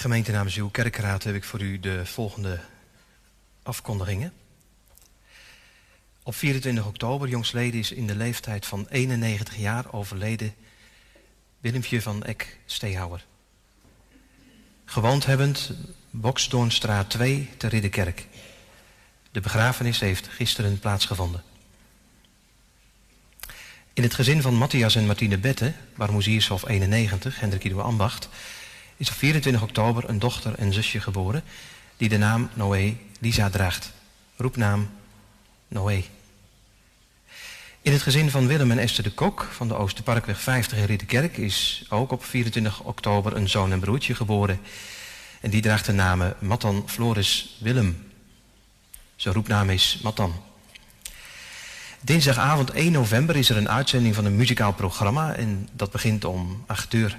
Gemeente namens uw kerkraad heb ik voor u de volgende afkondigingen. Op 24 oktober, jongsleden, is in de leeftijd van 91 jaar overleden Willempje van Eck Steehouwer. Gewoond hebbend Boksdoornstraat 2 te Ridderkerk. De begrafenis heeft gisteren plaatsgevonden. In het gezin van Matthias en Martine Bette, Barmoeziershof 91, Hendrik Ido Ambacht, is op 24 oktober een dochter en zusje geboren die de naam Noé Lisa draagt. Roepnaam Noé. In het gezin van Willem en Esther de Kok van de Oosterparkweg 50 in Ridderkerk is ook op 24 oktober een zoon en broertje geboren. En die draagt de namen Matan Floris Willem. Zijn roepnaam is Matan. Dinsdagavond 1 november is er een uitzending van een muzikaal programma en dat begint om 8 uur.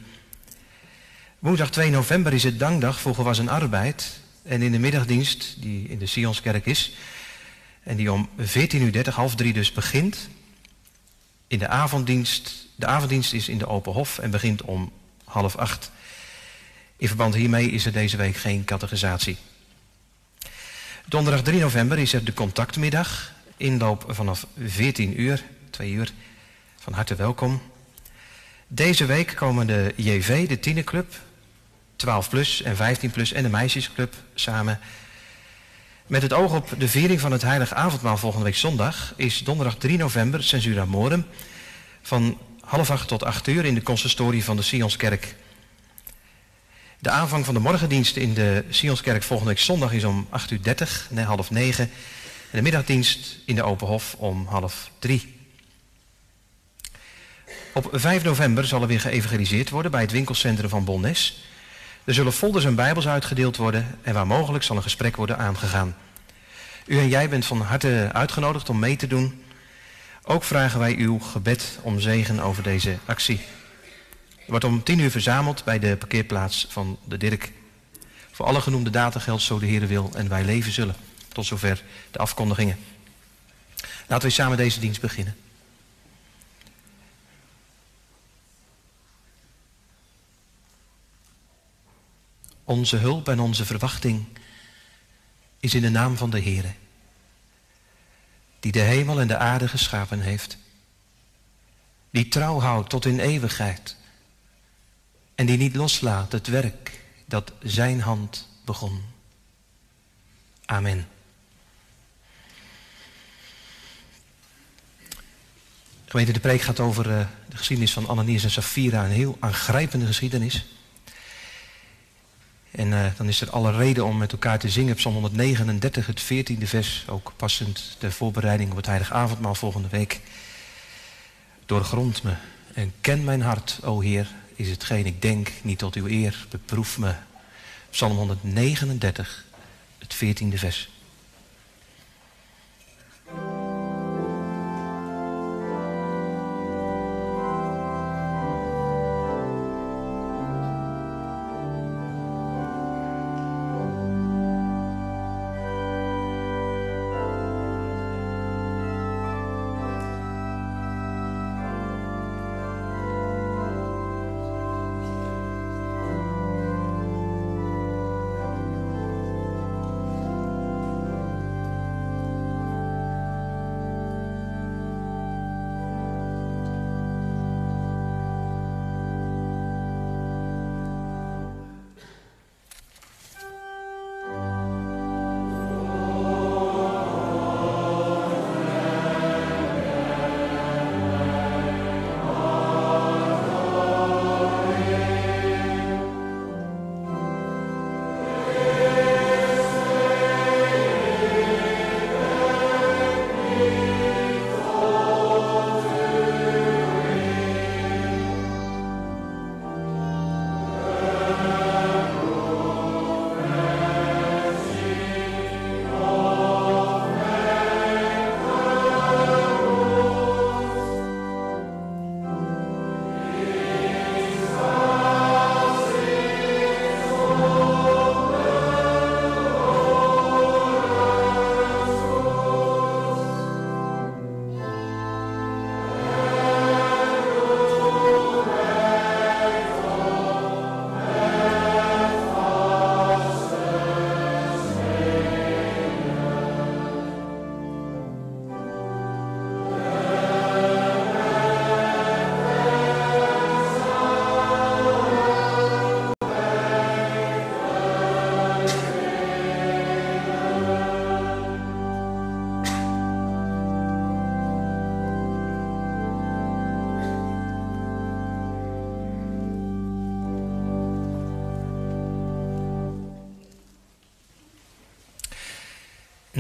Woensdag 2 november is het dankdag voor gewassen arbeid. En in de middagdienst, die in de Sionskerk is, en die om 14.30 uur, half drie dus begint. In de avonddienst, de avonddienst is in de Open Hof en begint om half acht. In verband hiermee is er deze week geen catechisatie. Donderdag 3 november is er de contactmiddag. Inloop vanaf 14 uur, 2 uur. Van harte welkom. Deze week komen de JV, de tienerclub, 12 plus en 15 plus en de meisjesclub samen. Met het oog op de viering van het heilige avondmaal volgende week zondag is donderdag 3 november Censura Morum van half acht tot acht uur in de consistorie van de Sionskerk. De aanvang van de morgendienst in de Sionskerk volgende week zondag is om 8 uur 30, nee, half negen. En de middagdienst in de Open Hof om half drie. Op 5 november zal er weer geëvangeliseerd worden bij het winkelcentrum van Bolnes. Er zullen folders en bijbels uitgedeeld worden en waar mogelijk zal een gesprek worden aangegaan. U en jij bent van harte uitgenodigd om mee te doen. Ook vragen wij uw gebed om zegen over deze actie. Er wordt om tien uur verzameld bij de parkeerplaats van de Dirk. Voor alle genoemde data geldt zo de Heer wil en wij leven zullen. Tot zover de afkondigingen. Laten we samen deze dienst beginnen. Onze hulp en onze verwachting is in de naam van de Heer, die de hemel en de aarde geschapen heeft, die trouw houdt tot in eeuwigheid en die niet loslaat het werk dat zijn hand begon. Amen. Gemeente, de preek gaat over uh, de geschiedenis van Ananias en Safira, een heel aangrijpende geschiedenis. En uh, dan is er alle reden om met elkaar te zingen. Psalm 139, het 14e vers, ook passend ter voorbereiding op het heilige avondmaal volgende week. Doorgrond me en ken mijn hart, o Heer, is hetgeen ik denk, niet tot uw eer, beproef me. Psalm 139, het 14e vers.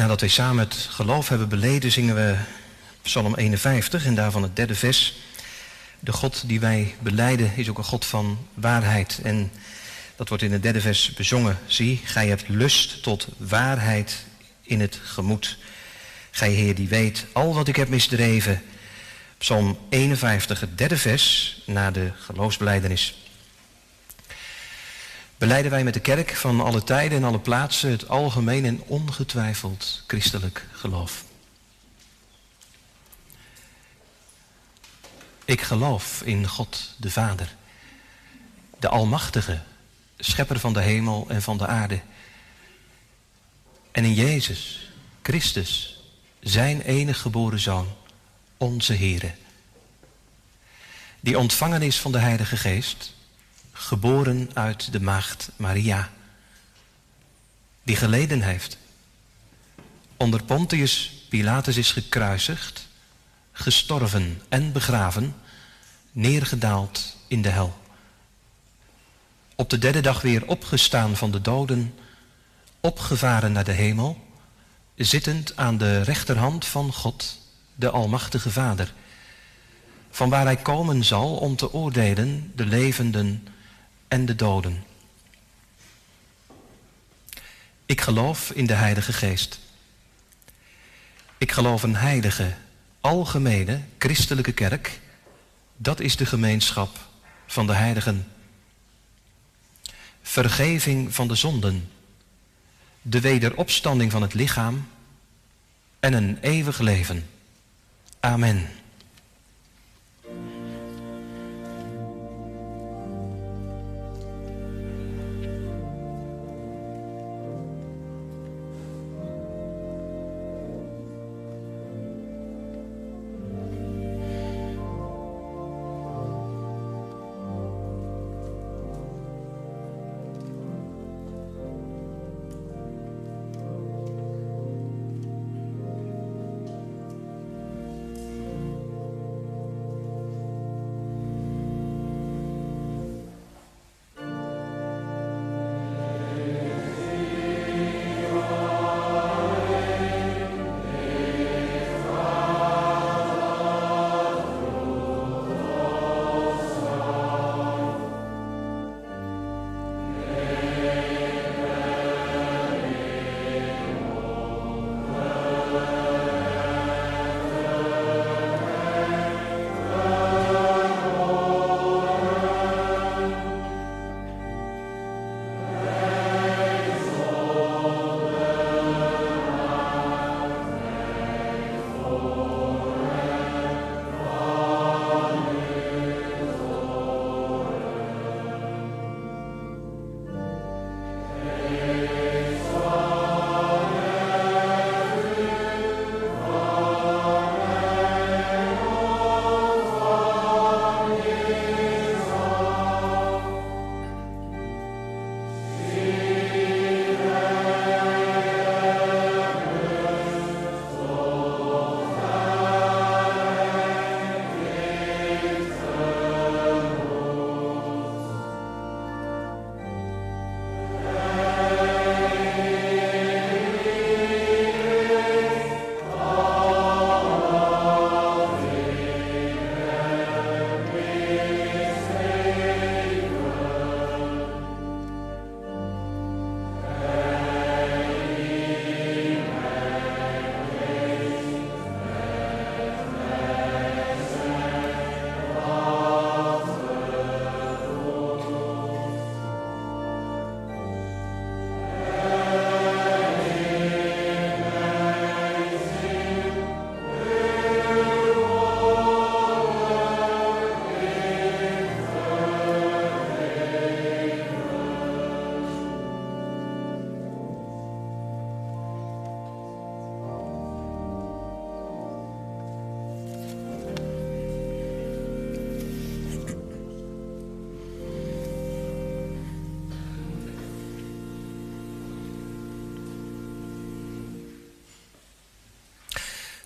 Nadat wij samen het geloof hebben beleden, zingen we Psalm 51 en daarvan het derde vers. De God die wij beleiden is ook een God van waarheid. En dat wordt in het derde vers bezongen. Zie, gij hebt lust tot waarheid in het gemoed. Gij Heer die weet al wat ik heb misdreven. Psalm 51, het derde vers, na de geloofsbeleidenis. Beleiden wij met de kerk van alle tijden en alle plaatsen het algemeen en ongetwijfeld christelijk geloof. Ik geloof in God de Vader, de Almachtige, schepper van de hemel en van de aarde. En in Jezus, Christus, zijn enig geboren Zoon, onze Heere. Die ontvangen is van de Heilige Geest, geboren uit de maagd Maria. Die geleden heeft. Onder Pontius Pilatus is gekruisigd, gestorven en begraven, neergedaald in de hel. Op de derde dag weer opgestaan van de doden, opgevaren naar de hemel, zittend aan de rechterhand van God, de Almachtige Vader, van waar hij komen zal om te oordelen de levenden en de doden. Ik geloof in de Heilige Geest. Ik geloof een heilige, algemene, christelijke kerk. Dat is de gemeenschap van de heiligen. Vergeving van de zonden. De wederopstanding van het lichaam. En een eeuwig leven. Amen.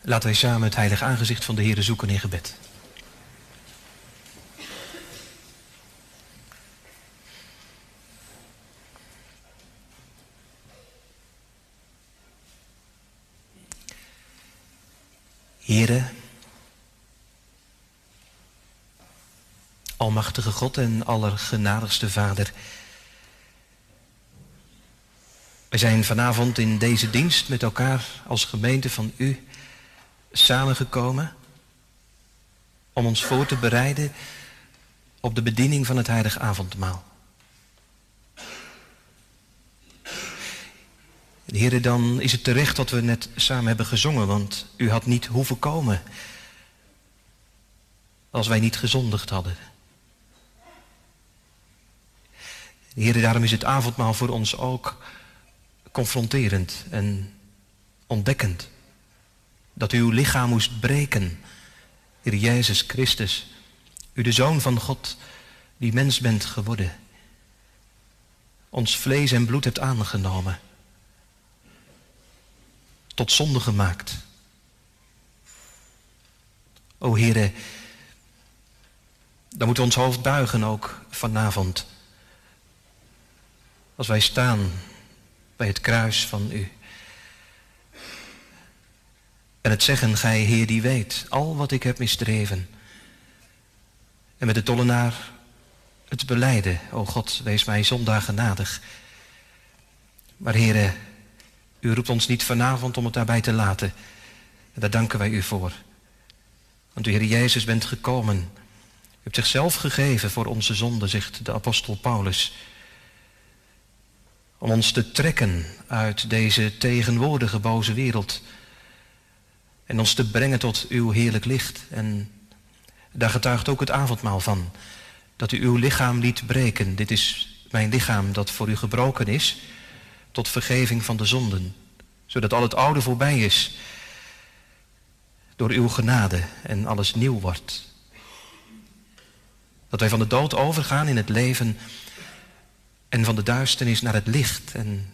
Laten wij samen het heilige aangezicht van de Heer zoeken in gebed. Here, Almachtige God en allergenadigste Vader. We zijn vanavond in deze dienst met elkaar als gemeente van U samengekomen om ons voor te bereiden op de bediening van het heilige avondmaal. Heren, dan is het terecht dat we net samen hebben gezongen, want u had niet hoeven komen als wij niet gezondigd hadden. Heren, daarom is het avondmaal voor ons ook confronterend en ontdekkend. Dat u uw lichaam moest breken, Heer Jezus Christus, u de Zoon van God, die mens bent geworden. Ons vlees en bloed hebt aangenomen. Tot zonde gemaakt. O Heere, dan moeten we ons hoofd buigen ook vanavond. Als wij staan bij het kruis van u. En het zeggen, gij Heer die weet, al wat ik heb misdreven. En met de tollenaar het beleiden, o God, wees mij zondaar genadig. Maar Heere, u roept ons niet vanavond om het daarbij te laten. En daar danken wij u voor. Want u, Heer Jezus, bent gekomen. U hebt zichzelf gegeven voor onze zonde, zegt de apostel Paulus om ons te trekken uit deze tegenwoordige boze wereld en ons te brengen tot uw heerlijk licht. En daar getuigt ook het avondmaal van, dat u uw lichaam liet breken. Dit is mijn lichaam dat voor u gebroken is, tot vergeving van de zonden, zodat al het oude voorbij is door uw genade en alles nieuw wordt. Dat wij van de dood overgaan in het leven en van de duisternis naar het licht. En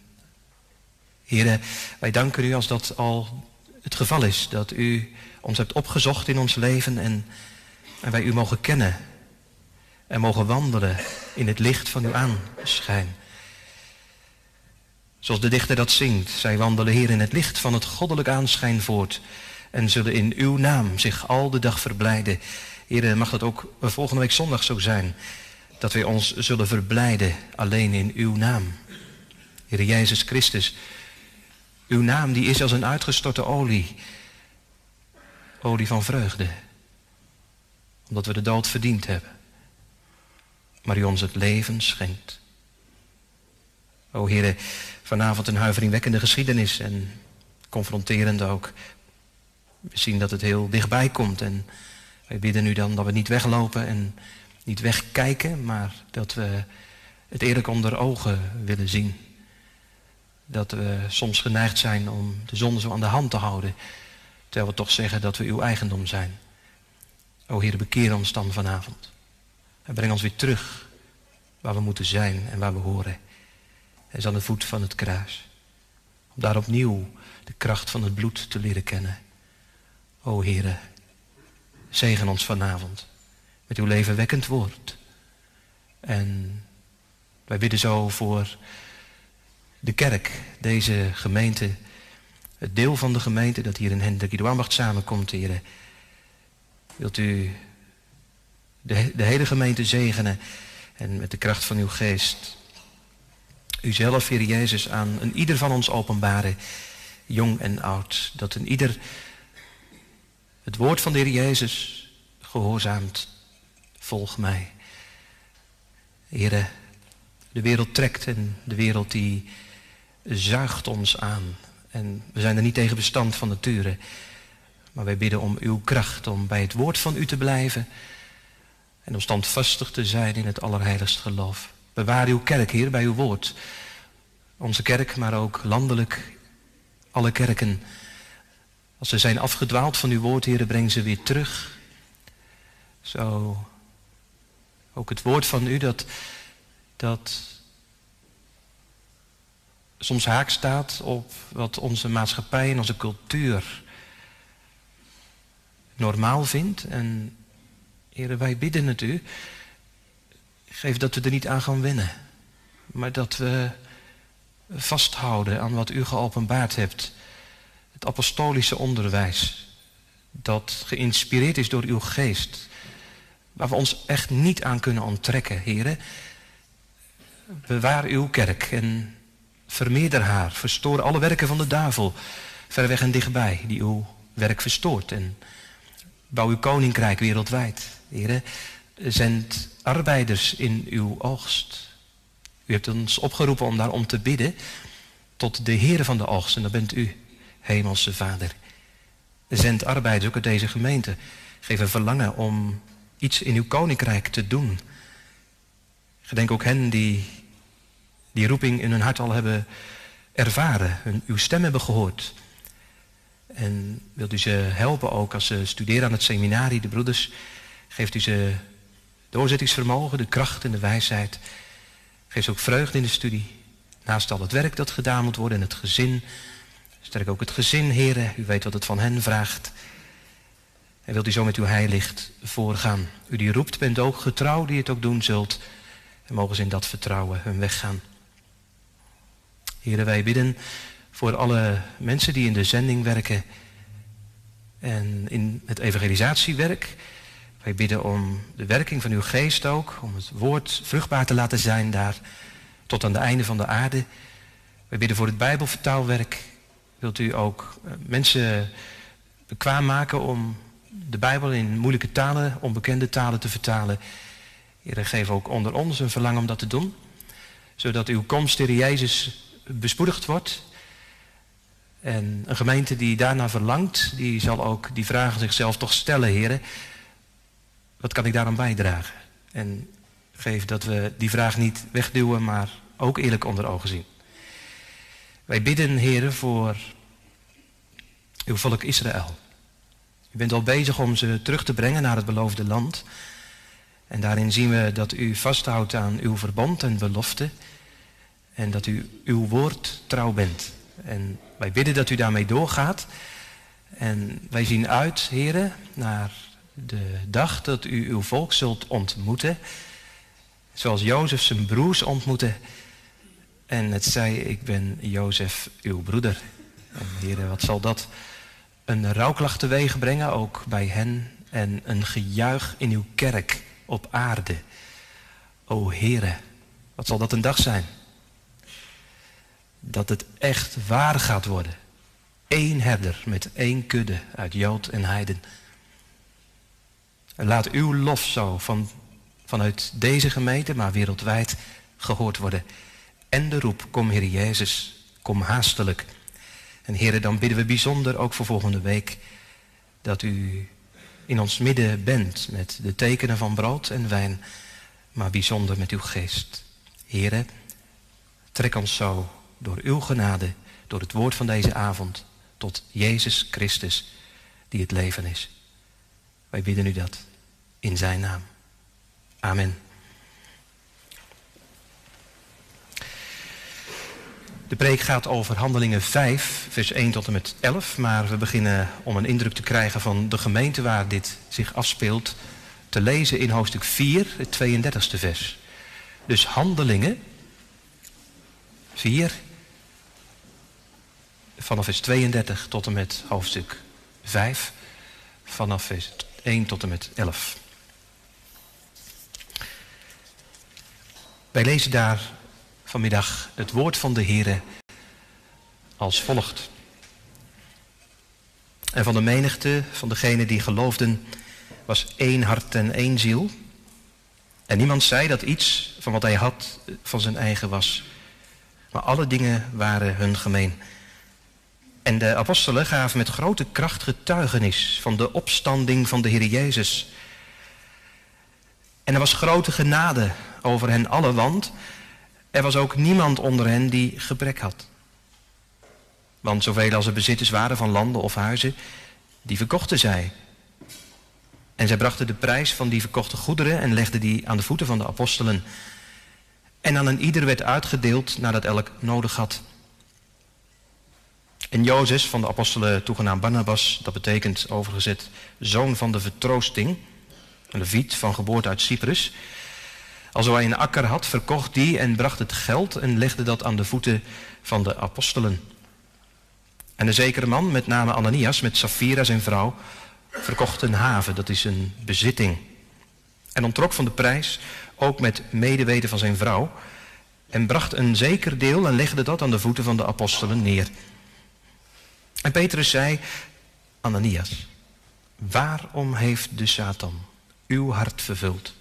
heren, wij danken u als dat al het geval is, dat u ons hebt opgezocht in ons leven en, en wij u mogen kennen en mogen wandelen in het licht van uw aanschijn. Zoals de dichter dat zingt, zij wandelen hier in het licht van het goddelijk aanschijn voort en zullen in uw naam zich al de dag verblijden. Heren, mag dat ook volgende week zondag zo zijn dat wij ons zullen verblijden alleen in uw naam. Heer Jezus Christus, uw naam die is als een uitgestorte olie, olie van vreugde, omdat we de dood verdiend hebben, maar u ons het leven schenkt. O Heer, vanavond een huiveringwekkende geschiedenis en confronterend ook. We zien dat het heel dichtbij komt en wij bidden u dan dat we niet weglopen en niet wegkijken, maar dat we het eerlijk onder ogen willen zien. Dat we soms geneigd zijn om de zonde zo aan de hand te houden, terwijl we toch zeggen dat we uw eigendom zijn. O Heer, bekeer ons dan vanavond. En breng ons weer terug waar we moeten zijn en waar we horen. En is aan de voet van het kruis. Om daar opnieuw de kracht van het bloed te leren kennen. O Heere, zegen ons vanavond met uw levenwekkend woord. En wij bidden zo voor de kerk, deze gemeente, het deel van de gemeente dat hier in Hendrik Ambacht samenkomt, heren. Wilt u de, de hele gemeente zegenen en met de kracht van uw geest uzelf, Heer Jezus, aan een ieder van ons openbaren, jong en oud. Dat een ieder het woord van de Heer Jezus gehoorzaamt volg mij. Heren, de wereld trekt en de wereld die zuigt ons aan. En we zijn er niet tegen bestand van nature. Maar wij bidden om uw kracht, om bij het woord van u te blijven. En om standvastig te zijn in het allerheiligst geloof. Bewaar uw kerk, Heer, bij uw woord. Onze kerk, maar ook landelijk alle kerken. Als ze zijn afgedwaald van uw woord, Heer, breng ze weer terug. Zo ook het woord van u dat, dat soms haak staat op wat onze maatschappij en onze cultuur normaal vindt. En heren, wij bidden het u. Geef dat we er niet aan gaan wennen. Maar dat we vasthouden aan wat u geopenbaard hebt. Het apostolische onderwijs. dat geïnspireerd is door uw geest. Waar we ons echt niet aan kunnen onttrekken, heren. Bewaar uw kerk en vermeerder haar. Verstoor alle werken van de duivel, ver weg en dichtbij, die uw werk verstoort. En bouw uw koninkrijk wereldwijd. Heren, zend arbeiders in uw oogst. U hebt ons opgeroepen om daarom te bidden tot de Heere van de oogst. En dat bent u, Hemelse Vader. Zend arbeiders ook uit deze gemeente. Geef een verlangen om iets in uw koninkrijk te doen. Gedenk ook hen die die roeping in hun hart al hebben ervaren, hun, uw stem hebben gehoord. En wilt u ze helpen ook als ze studeren aan het seminarie, de broeders. Geeft u ze doorzettingsvermogen, de kracht en de wijsheid. Geef ze ook vreugde in de studie. Naast al het werk dat gedaan moet worden en het gezin. Sterk ook het gezin, heren. U weet wat het van hen vraagt. En wilt u zo met uw heilicht voorgaan. U die roept, bent ook getrouw die het ook doen zult. En mogen ze in dat vertrouwen hun weg gaan. Heren, wij bidden voor alle mensen die in de zending werken en in het evangelisatiewerk. Wij bidden om de werking van uw geest ook, om het woord vruchtbaar te laten zijn daar tot aan de einde van de aarde. Wij bidden voor het Bijbelvertaalwerk. Wilt u ook eh, mensen bekwaam maken om de Bijbel in moeilijke talen, onbekende talen te vertalen. Heer, geef ook onder ons een verlangen om dat te doen. Zodat uw komst, Heer Jezus, bespoedigd wordt. En een gemeente die daarna verlangt, die zal ook die vragen zichzelf toch stellen, heren. Wat kan ik daaraan bijdragen? En geef dat we die vraag niet wegduwen, maar ook eerlijk onder ogen zien. Wij bidden, heren, voor uw volk Israël. U bent al bezig om ze terug te brengen naar het beloofde land. En daarin zien we dat u vasthoudt aan uw verbond en belofte. En dat u uw woord trouw bent. En wij bidden dat u daarmee doorgaat. En wij zien uit, heren, naar de dag dat u uw volk zult ontmoeten. Zoals Jozef zijn broers ontmoette. En het zei, ik ben Jozef, uw broeder. En heren, wat zal dat een rouwklacht teweeg brengen, ook bij hen. En een gejuich in uw kerk op aarde. O heren, wat zal dat een dag zijn? Dat het echt waar gaat worden. Eén herder met één kudde uit Jood en Heiden. En laat uw lof zo van, vanuit deze gemeente, maar wereldwijd, gehoord worden. En de roep, kom Heer Jezus, kom haastelijk. En Heer, dan bidden we bijzonder ook voor volgende week dat u in ons midden bent met de tekenen van brood en wijn, maar bijzonder met uw geest. Heere, trek ons zo door uw genade, door het woord van deze avond, tot Jezus Christus, die het leven is. Wij bidden u dat in zijn naam. Amen. De preek gaat over Handelingen 5, vers 1 tot en met 11. Maar we beginnen om een indruk te krijgen van de gemeente waar dit zich afspeelt. Te lezen in hoofdstuk 4, het 32e vers. Dus Handelingen 4, vanaf vers 32 tot en met hoofdstuk 5, vanaf vers 1 tot en met 11. Wij lezen daar vanmiddag het woord van de Heere als volgt. En van de menigte, van degenen die geloofden, was één hart en één ziel. En niemand zei dat iets van wat hij had van zijn eigen was. Maar alle dingen waren hun gemeen. En de apostelen gaven met grote kracht getuigenis van de opstanding van de Heer Jezus. En er was grote genade over hen allen, want er was ook niemand onder hen die gebrek had. Want zoveel als er bezitters waren van landen of huizen, die verkochten zij. En zij brachten de prijs van die verkochte goederen en legden die aan de voeten van de apostelen. En aan een ieder werd uitgedeeld nadat elk nodig had. En Jozef, van de apostelen toegenaamd Barnabas, dat betekent overgezet zoon van de vertroosting, een leviet van geboorte uit Cyprus. Als hij een akker had, verkocht die en bracht het geld en legde dat aan de voeten van de apostelen. En een zekere man, met name Ananias, met Safira zijn vrouw, verkocht een haven, dat is een bezitting. En ontrok van de prijs, ook met medeweten van zijn vrouw, en bracht een zeker deel en legde dat aan de voeten van de apostelen neer. En Petrus zei, Ananias, waarom heeft de Satan uw hart vervuld,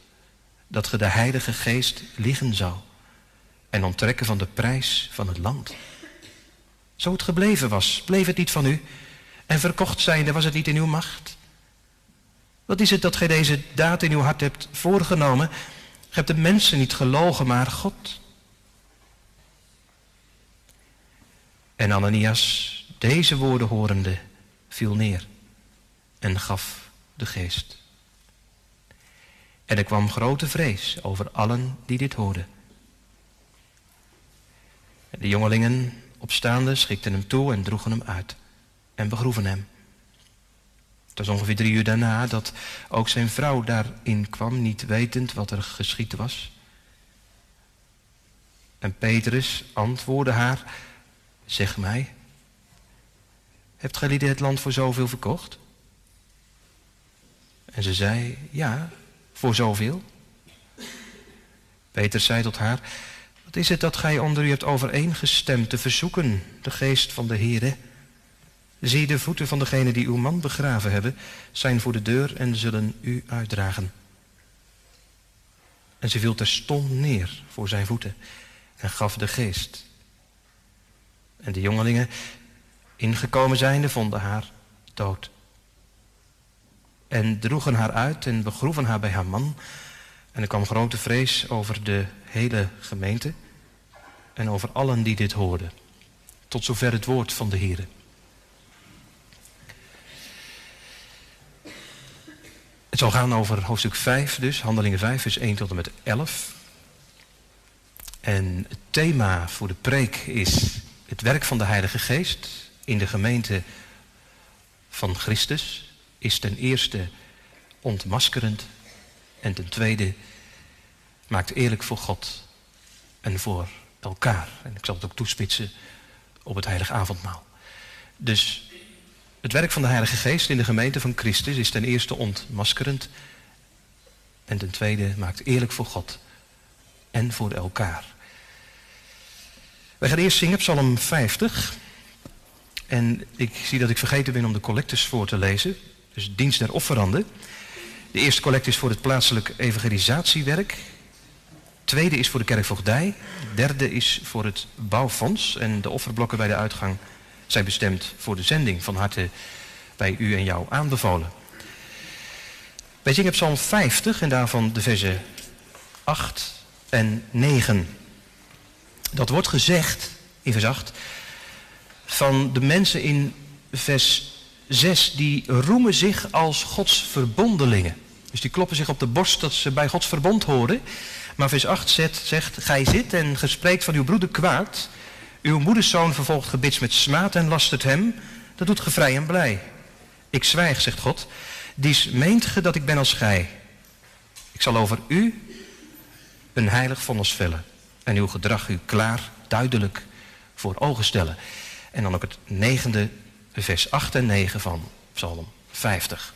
dat ge de Heilige Geest liggen zou en onttrekken van de prijs van het land? Zo het gebleven was, bleef het niet van u, en verkocht zijnde was het niet in uw macht. Wat is het dat gij deze daad in uw hart hebt voorgenomen? Gij hebt de mensen niet gelogen, maar God. En Ananias, deze woorden horende, viel neer en gaf de geest. En er kwam grote vrees over allen die dit hoorden. de jongelingen, opstaande, schikten hem toe en droegen hem uit en begroeven hem. Het was ongeveer drie uur daarna dat ook zijn vrouw daarin kwam, niet wetend wat er geschied was. En Petrus antwoordde haar, zeg mij, hebt gij het land voor zoveel verkocht? En ze zei, ja, voor zoveel. Peter zei tot haar, wat is het dat gij onder u hebt overeengestemd te verzoeken, de geest van de Heere? Zie de voeten van degene die uw man begraven hebben, zijn voor de deur en zullen u uitdragen. En ze viel terstond neer voor zijn voeten en gaf de geest. En de jongelingen, ingekomen zijnde, vonden haar dood. En droegen haar uit en begroeven haar bij haar man. En er kwam grote vrees over de hele gemeente en over allen die dit hoorden. Tot zover het woord van de Heer. Het zal gaan over hoofdstuk 5 dus, handelingen 5 vers 1 tot en met 11. En het thema voor de preek is het werk van de Heilige Geest in de gemeente van Christus is ten eerste ontmaskerend en ten tweede maakt eerlijk voor God en voor elkaar. En ik zal het ook toespitsen op het heilige avondmaal. Dus het werk van de Heilige Geest in de gemeente van Christus is ten eerste ontmaskerend en ten tweede maakt eerlijk voor God en voor elkaar. Wij gaan eerst zingen Psalm 50. En ik zie dat ik vergeten ben om de collectors voor te lezen. Dus dienst der offeranden. De eerste collect is voor het plaatselijk evangelisatiewerk. De tweede is voor de kerkvoogdij. De derde is voor het bouwfonds. En de offerblokken bij de uitgang zijn bestemd voor de zending. Van harte bij u en jou aanbevolen. Wij zingen Psalm 50 en daarvan de versen 8 en 9. Dat wordt gezegd in vers 8 van de mensen in vers 6, die roemen zich als Gods verbondelingen. Dus die kloppen zich op de borst dat ze bij Gods verbond horen. Maar vers 8 zegt, zegt gij zit en gespreekt van uw broeder kwaad. Uw moederszoon vervolgt gebits met smaad en lastert hem. Dat doet ge vrij en blij. Ik zwijg, zegt God. Dies meent ge dat ik ben als gij. Ik zal over u een heilig vonnis vellen. En uw gedrag u klaar, duidelijk voor ogen stellen. En dan ook het negende vers 8 en 9 van Psalm 50.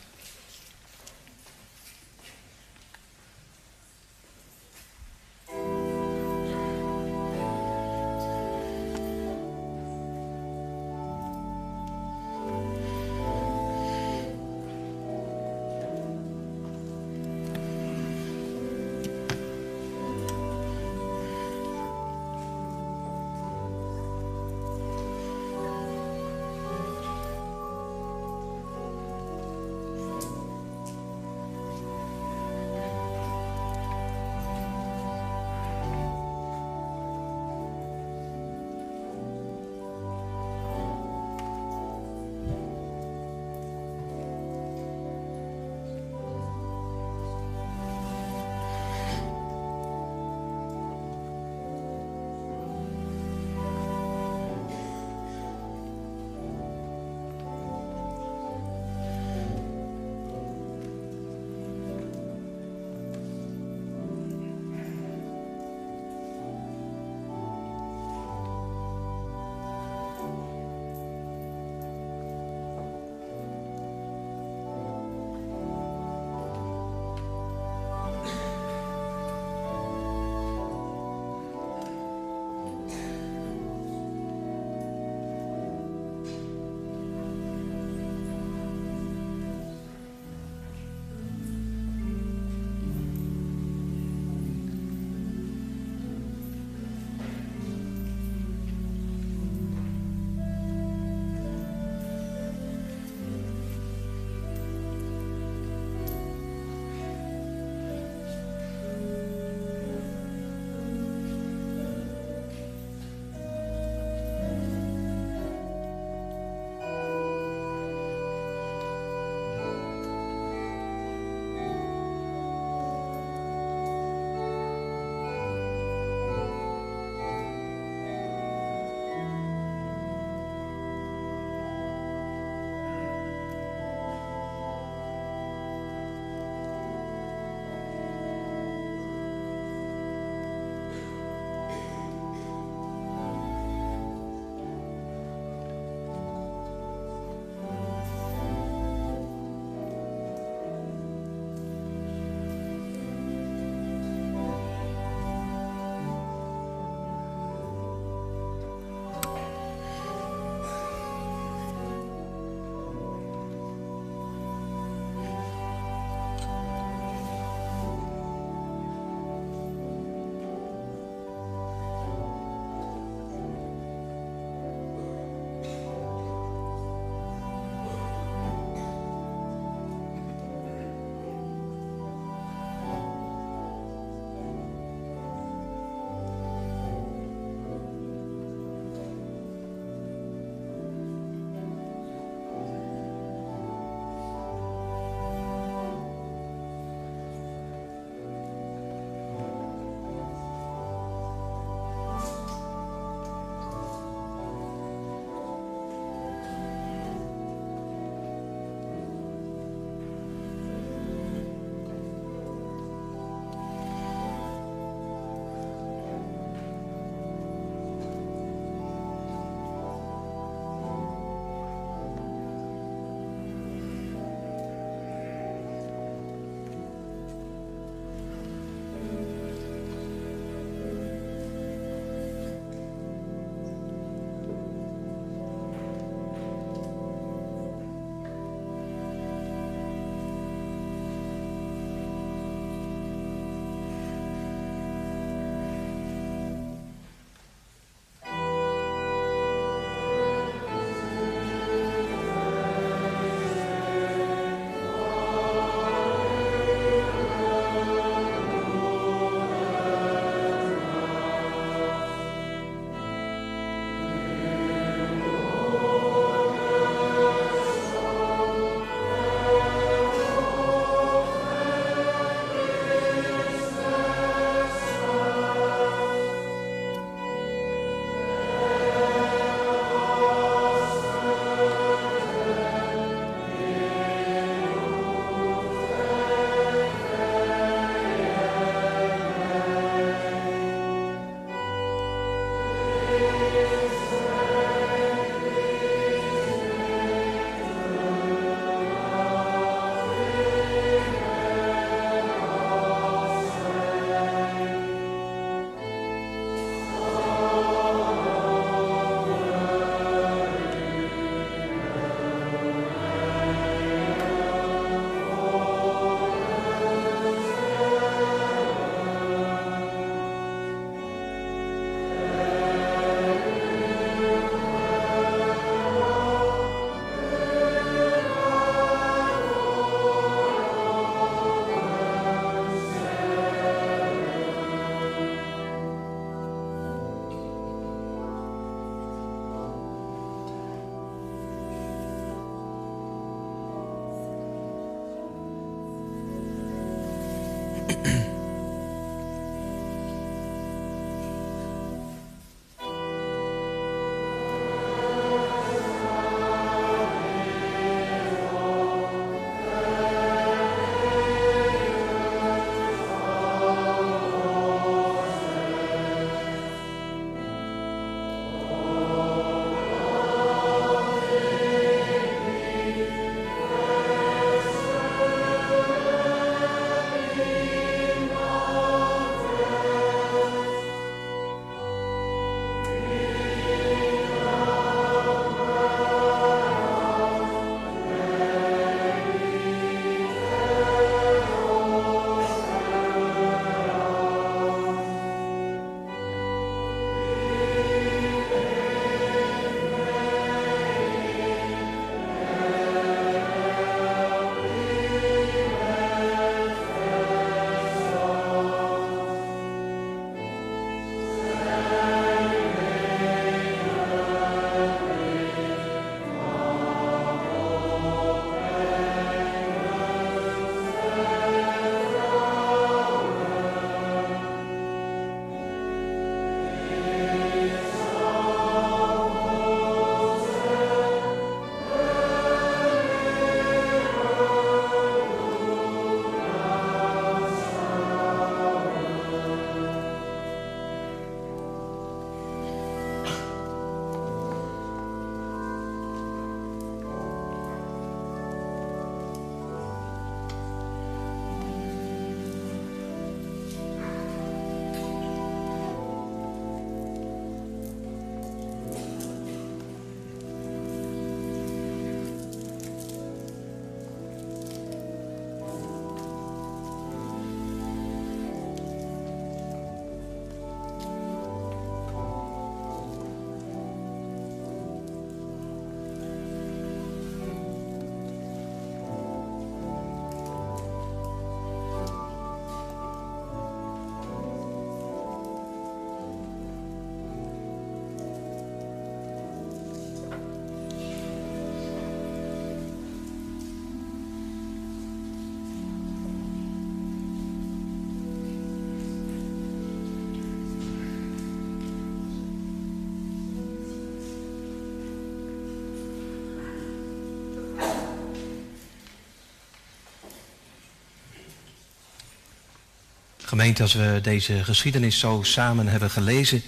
Gemeente, als we deze geschiedenis zo samen hebben gelezen,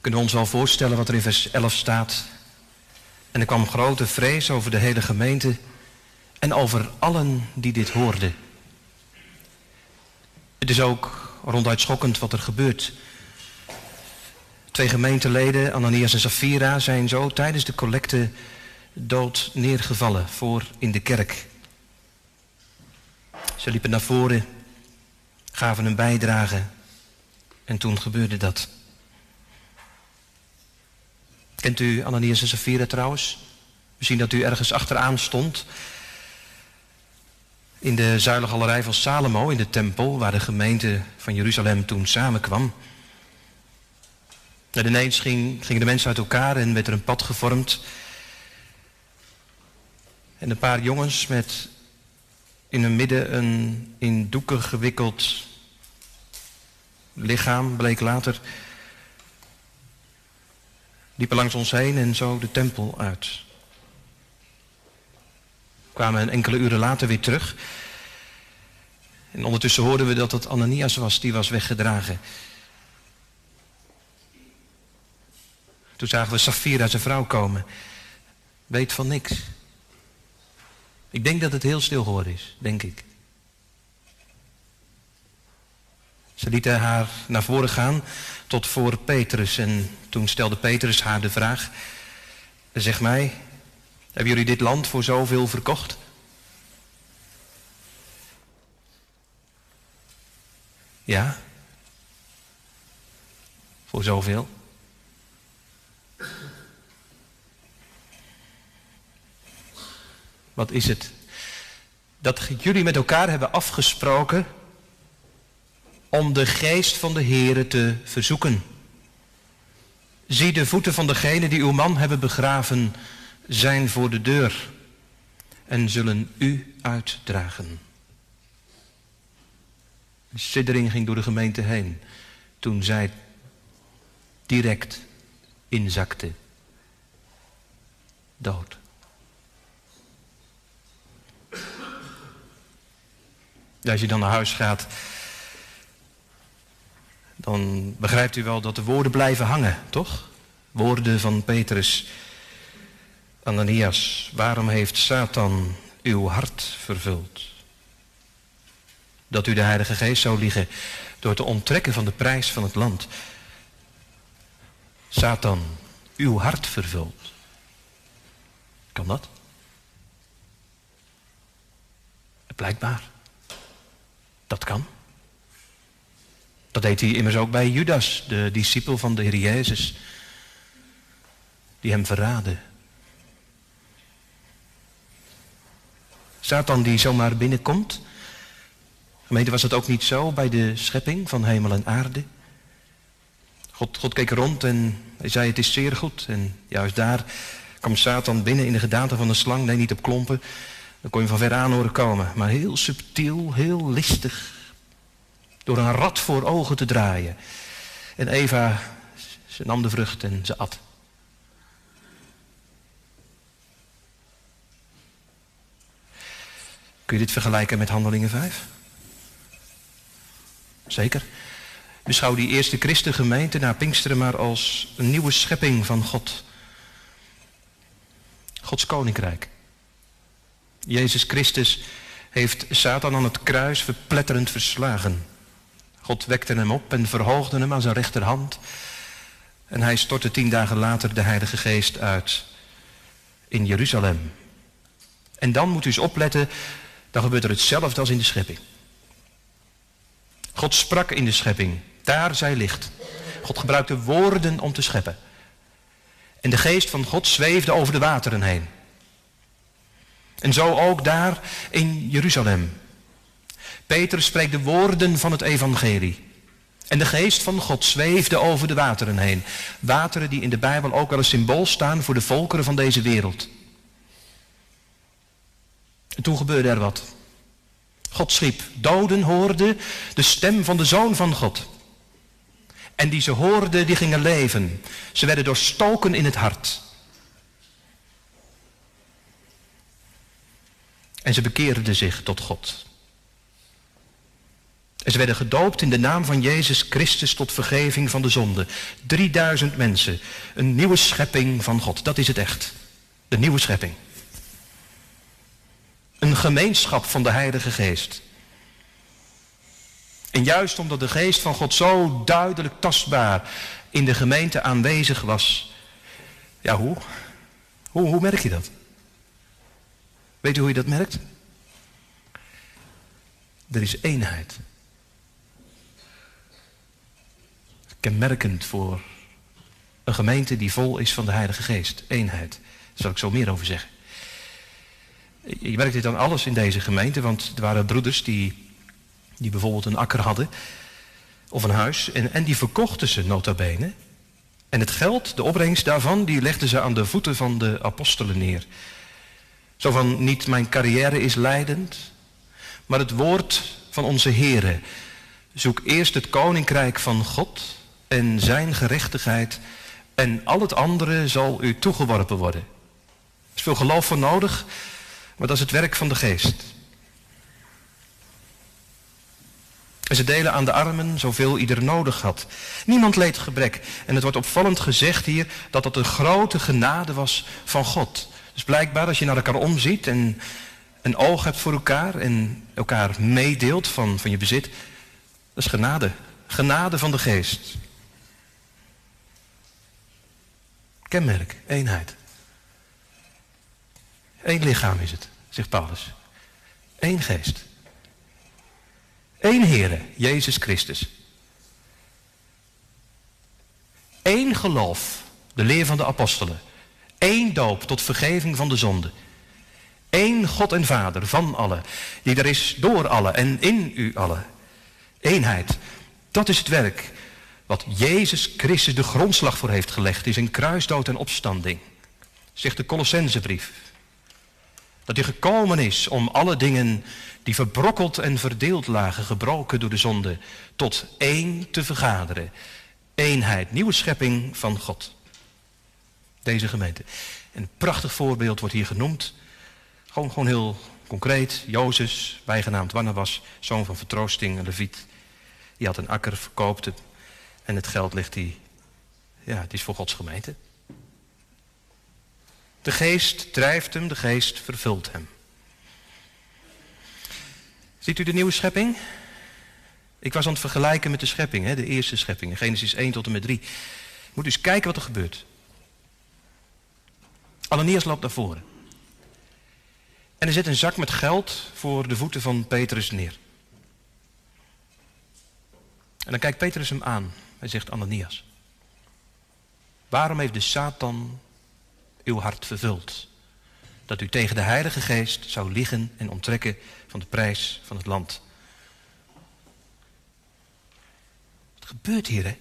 kunnen we ons wel voorstellen wat er in vers 11 staat. En er kwam grote vrees over de hele gemeente en over allen die dit hoorden. Het is ook ronduit schokkend wat er gebeurt. Twee gemeenteleden, Ananias en Safira, zijn zo tijdens de collecte dood neergevallen voor in de kerk. Ze liepen naar voren, gaven een bijdrage en toen gebeurde dat. Kent u Ananias en Safira trouwens? Misschien dat u ergens achteraan stond. In de zuilengalerij van Salomo, in de tempel, waar de gemeente van Jeruzalem toen samenkwam. En ineens ging, gingen de mensen uit elkaar en werd er een pad gevormd. En een paar jongens met in hun midden een in doeken gewikkeld lichaam, bleek later, liepen langs ons heen en zo de tempel uit. Kwamen enkele uren later weer terug. En ondertussen hoorden we dat het Ananias was, die was weggedragen. Toen zagen we Safira zijn vrouw komen. Weet van niks. Ik denk dat het heel stil geworden is, denk ik. Ze lieten haar naar voren gaan tot voor Petrus. En toen stelde Petrus haar de vraag. Zeg mij, hebben jullie dit land voor zoveel verkocht? Ja? Voor zoveel? Wat is het? Dat jullie met elkaar hebben afgesproken om de geest van de Here te verzoeken. Zie de voeten van degene die uw man hebben begraven zijn voor de deur en zullen u uitdragen. Een siddering ging door de gemeente heen toen zij direct inzakte. Dood. Als je dan naar huis gaat, dan begrijpt u wel dat de woorden blijven hangen, toch? Woorden van Petrus. Ananias, waarom heeft Satan uw hart vervuld? Dat u de Heilige Geest zou liegen door te onttrekken van de prijs van het land. Satan, uw hart vervult. Kan dat? Blijkbaar. Dat kan. Dat deed hij immers ook bij Judas, de discipel van de Heer Jezus, die hem verraadde. Satan die zomaar binnenkomt. Gemeente, was dat ook niet zo bij de schepping van hemel en aarde? God, God keek rond en hij zei het is zeer goed. En juist daar kwam Satan binnen in de gedaante van de slang. Nee, niet op klompen. Dan kon je van ver aan horen komen. Maar heel subtiel, heel listig. Door een rat voor ogen te draaien. En Eva, ze nam de vrucht en ze at. Kun je dit vergelijken met Handelingen 5? Zeker. Beschouw die eerste christengemeente na Pinksteren maar als een nieuwe schepping van God. Gods koninkrijk. Jezus Christus heeft Satan aan het kruis verpletterend verslagen. God wekte hem op en verhoogde hem aan zijn rechterhand. En hij stortte tien dagen later de Heilige Geest uit in Jeruzalem. En dan moet u eens opletten, dan gebeurt er hetzelfde als in de schepping. God sprak in de schepping, daar zij licht. God gebruikte woorden om te scheppen. En de geest van God zweefde over de wateren heen. En zo ook daar in Jeruzalem. Peter spreekt de woorden van het evangelie. En de geest van God zweefde over de wateren heen. Wateren die in de Bijbel ook wel een symbool staan voor de volkeren van deze wereld. En toen gebeurde er wat. God schiep. Doden hoorden de stem van de Zoon van God. En die ze hoorden, die gingen leven. Ze werden doorstoken in het hart. En ze bekeerden zich tot God. En ze werden gedoopt in de naam van Jezus Christus tot vergeving van de zonde. 3000 mensen. Een nieuwe schepping van God. Dat is het echt. De nieuwe schepping. Een gemeenschap van de Heilige Geest. En juist omdat de geest van God zo duidelijk tastbaar in de gemeente aanwezig was. Ja, hoe? Hoe, hoe merk je dat? Weet u hoe je dat merkt? Er is eenheid. Kenmerkend voor een gemeente die vol is van de Heilige Geest. Eenheid. Daar zal ik zo meer over zeggen. Je merkt dit aan alles in deze gemeente, want er waren broeders die, die bijvoorbeeld een akker hadden of een huis en, en die verkochten ze nota bene. En het geld, de opbrengst daarvan, die legden ze aan de voeten van de apostelen neer. Zo van, niet mijn carrière is leidend, maar het woord van onze Here. Zoek eerst het koninkrijk van God en zijn gerechtigheid en al het andere zal u toegeworpen worden. Er is veel geloof voor nodig, maar dat is het werk van de geest. Ze delen aan de armen zoveel ieder nodig had. Niemand leed gebrek. En het wordt opvallend gezegd hier dat dat een grote genade was van God. Dus blijkbaar als je naar elkaar omziet en een oog hebt voor elkaar en elkaar meedeelt van, van je bezit, dat is genade. Genade van de geest. Kenmerk, eenheid. Eén lichaam is het, zegt Paulus. Eén geest. Eén Heere, Jezus Christus. Eén geloof, de leer van de apostelen. Eén doop tot vergeving van de zonde. Eén God en Vader van allen, die er is door allen en in u allen. Eenheid, dat is het werk wat Jezus Christus de grondslag voor heeft gelegd in zijn kruisdood en opstanding. Zegt de Colossensebrief. Dat hij gekomen is om alle dingen die verbrokkeld en verdeeld lagen, gebroken door de zonde, tot één te vergaderen. Eenheid, nieuwe schepping van God. Deze gemeente. een prachtig voorbeeld wordt hier genoemd. Gewoon, gewoon heel concreet. Jozef, bijgenaamd Barnabas, zoon van vertroosting, een leviet. Die had een akker, verkoopt het. En het geld ligt die, ja, het is voor Gods gemeente. De geest drijft hem, de geest vervult hem. Ziet u de nieuwe schepping? Ik was aan het vergelijken met de schepping, hè, de eerste schepping, Genesis 1 tot en met 3. Moet dus kijken wat er gebeurt. Ananias loopt naar voren. En er zet een zak met geld voor de voeten van Petrus neer. En dan kijkt Petrus hem aan. Hij zegt, Ananias, waarom heeft de Satan uw hart vervuld? Dat u tegen de Heilige Geest zou liggen en onttrekken van de prijs van het land. Wat gebeurt hier, hè?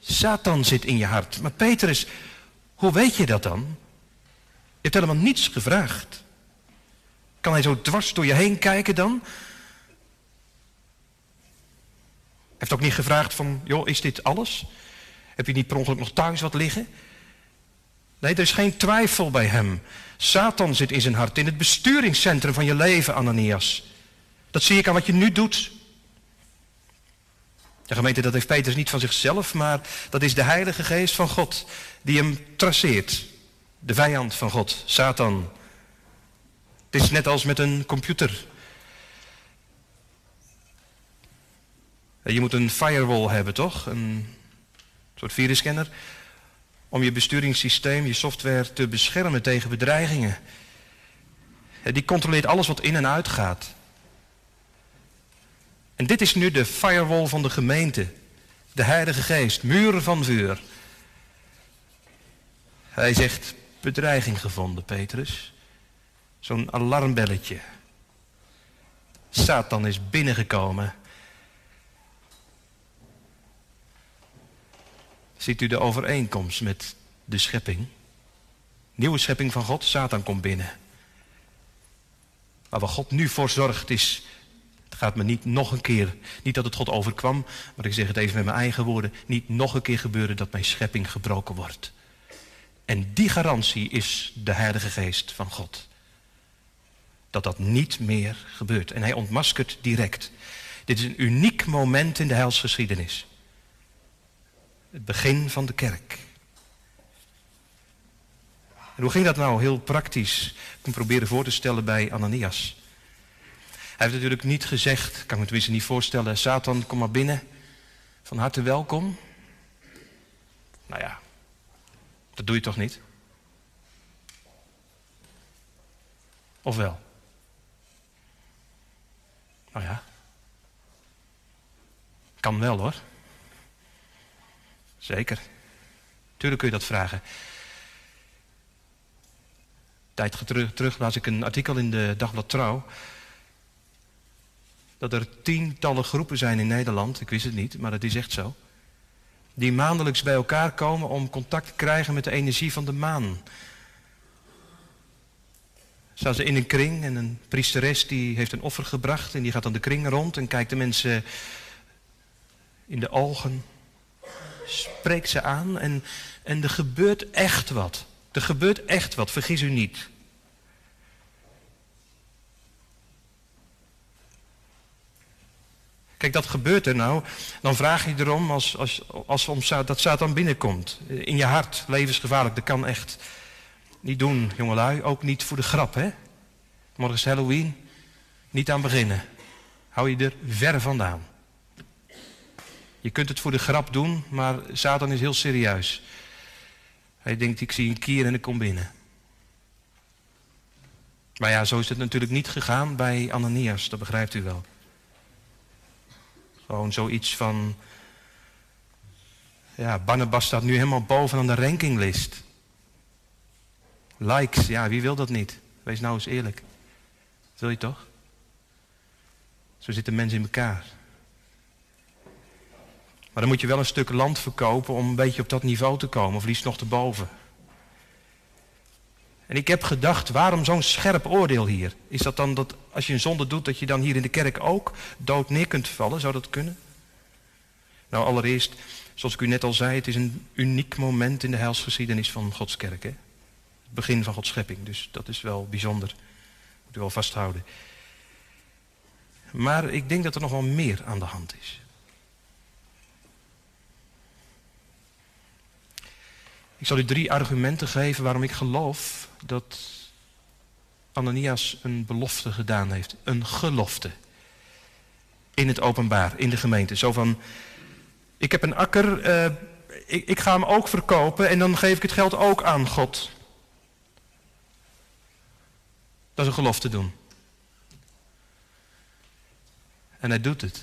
Satan zit in je hart. Maar Petrus, hoe weet je dat dan? Je hebt helemaal niets gevraagd. Kan hij zo dwars door je heen kijken dan? Hij heeft ook niet gevraagd van, joh, is dit alles? Heb je niet per ongeluk nog thuis wat liggen? Nee, er is geen twijfel bij hem. Satan zit in zijn hart, in het besturingscentrum van je leven, Ananias. Dat zie ik aan wat je nu doet. De gemeente, dat heeft Petrus niet van zichzelf, maar dat is de Heilige Geest van God die hem traceert. De vijand van God, Satan. Het is net als met een computer. Je moet een firewall hebben, toch? Een soort virusscanner om je besturingssysteem, je software te beschermen tegen bedreigingen. Die controleert alles wat in en uit gaat. En dit is nu de firewall van de gemeente. De Heilige Geest, muren van vuur. Hij zegt, bedreiging gevonden, Petrus. Zo'n alarmbelletje. Satan is binnengekomen Ziet u de overeenkomst met de schepping? Nieuwe schepping van God, Satan komt binnen. Maar wat God nu voor zorgt is, het gaat me niet nog een keer, niet dat het God overkwam, maar ik zeg het even met mijn eigen woorden, niet nog een keer gebeuren dat mijn schepping gebroken wordt. En die garantie is de Heilige Geest van God. dat dat niet meer gebeurt. En hij ontmaskert direct. Dit is een uniek moment in de heilsgeschiedenis. Het begin van de kerk. En hoe ging dat nou heel praktisch? Ik moet proberen voor te stellen bij Ananias. Hij heeft natuurlijk niet gezegd, kan ik me tenminste niet voorstellen, Satan, kom maar binnen. Van harte welkom. Nou ja, dat doe je toch niet? Of wel? Nou ja. Kan wel hoor. Zeker. Tuurlijk kun je dat vragen. Tijd terug, terug las ik een artikel in de Dagblad Trouw. Dat er tientallen groepen zijn in Nederland, ik wist het niet, maar het is echt zo. Die maandelijks bij elkaar komen om contact te krijgen met de energie van de maan. Staan ze in een kring en een priesteres die heeft een offer gebracht en die gaat dan de kring rond en kijkt de mensen in de ogen, spreekt ze aan en, en er gebeurt echt wat. Er gebeurt echt wat, vergis u niet. Kijk, dat gebeurt er nou. Dan vraag je erom als, als, als om, dat Satan binnenkomt. In je hart, levensgevaarlijk, dat kan echt. Niet doen, jongelui. Ook niet voor de grap, hè? Morgen is Halloween. Niet aan beginnen. Hou je er ver vandaan. Je kunt het voor de grap doen, maar Satan is heel serieus. Hij denkt, ik zie een kier en ik kom binnen. Maar ja, zo is het natuurlijk niet gegaan bij Ananias, dat begrijpt u wel. Gewoon zoiets van... Ja, Barnabas staat nu helemaal bovenaan de rankinglist. Likes, ja, wie wil dat niet? Wees nou eens eerlijk. wil je toch? Zo zitten mensen in elkaar. Maar dan moet je wel een stuk land verkopen om een beetje op dat niveau te komen, of liefst nog te boven. En ik heb gedacht, waarom zo'n scherp oordeel hier? Is dat dan dat als je een zonde doet, dat je dan hier in de kerk ook dood neer kunt vallen? Zou dat kunnen? Nou, allereerst, zoals ik u net al zei, het is een uniek moment in de heilsgeschiedenis van Gods kerk. Hè? Het begin van Gods schepping, dus dat is wel bijzonder. Moet u wel vasthouden. Maar ik denk dat er nog wel meer aan de hand is. Ik zal u drie argumenten geven waarom ik geloof dat Ananias een belofte gedaan heeft. Een gelofte. In het openbaar, in de gemeente. Zo van, ik heb een akker, uh, ik, ik ga hem ook verkopen en dan geef ik het geld ook aan God. Dat is een gelofte doen. En hij doet het.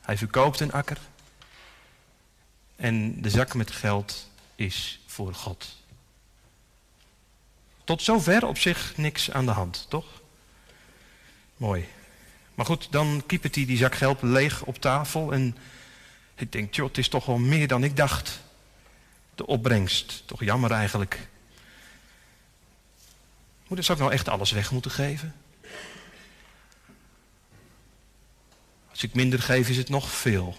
Hij verkoopt een akker. En de zak met geld is voor God. Tot zover op zich niks aan de hand, toch? Mooi. Maar goed, dan kiepert hij die zak geld leeg op tafel en ik denk, joh, het is toch wel meer dan ik dacht. De opbrengst, toch jammer eigenlijk. Moet ik nou echt alles weg moeten geven? Als ik minder geef, is het nog veel.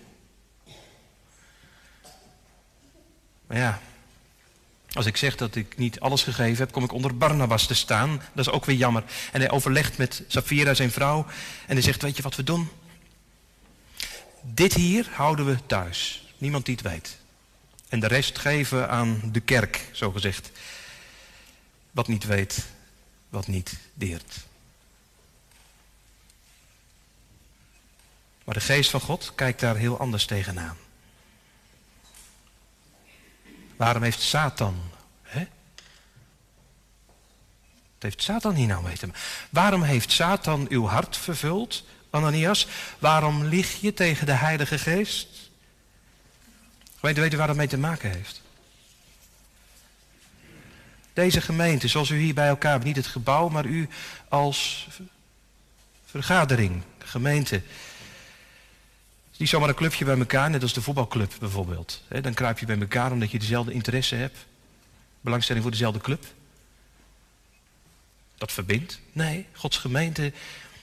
Maar ja, als ik zeg dat ik niet alles gegeven heb, kom ik onder Barnabas te staan. Dat is ook weer jammer. En hij overlegt met Safira, zijn vrouw. En hij zegt, weet je wat we doen? Dit hier houden we thuis. Niemand die het weet. En de rest geven aan de kerk, zo gezegd. Wat niet weet, wat niet deert. Maar de geest van God kijkt daar heel anders tegenaan. Waarom heeft Satan... Hè? Wat heeft Satan hier nou mee te maken? Waarom heeft Satan uw hart vervuld, Ananias? Waarom lieg je tegen de Heilige Geest? Weet u waar dat mee te maken heeft? Deze gemeente, zoals u hier bij elkaar niet het gebouw, maar u als vergadering, gemeente, niet zomaar een clubje bij elkaar, net als de voetbalclub bijvoorbeeld. dan kruip je bij elkaar omdat je dezelfde interesse hebt. Belangstelling voor dezelfde club. Dat verbindt. Nee, Gods gemeente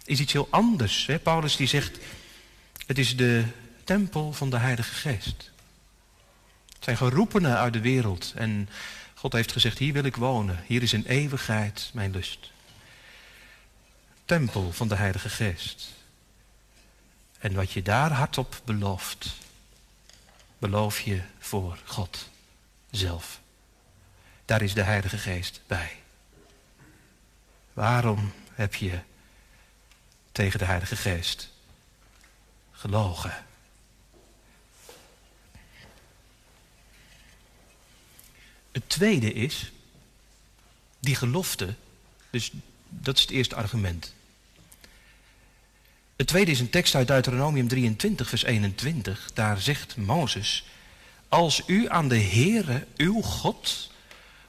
is iets heel anders. Paulus die zegt, het is de tempel van de Heilige Geest. Het zijn geroepenen uit de wereld. En God heeft gezegd, hier wil ik wonen. Hier is in eeuwigheid mijn lust. tempel van de Heilige Geest. En wat je daar hardop belooft, beloof je voor God zelf. Daar is de Heilige Geest bij. Waarom heb je tegen de Heilige Geest gelogen? Het tweede is, die gelofte, dus dat is het eerste argument. Het tweede is een tekst uit Deuteronomium 23, vers 21. Daar zegt Mozes, als u aan de Heere, uw God,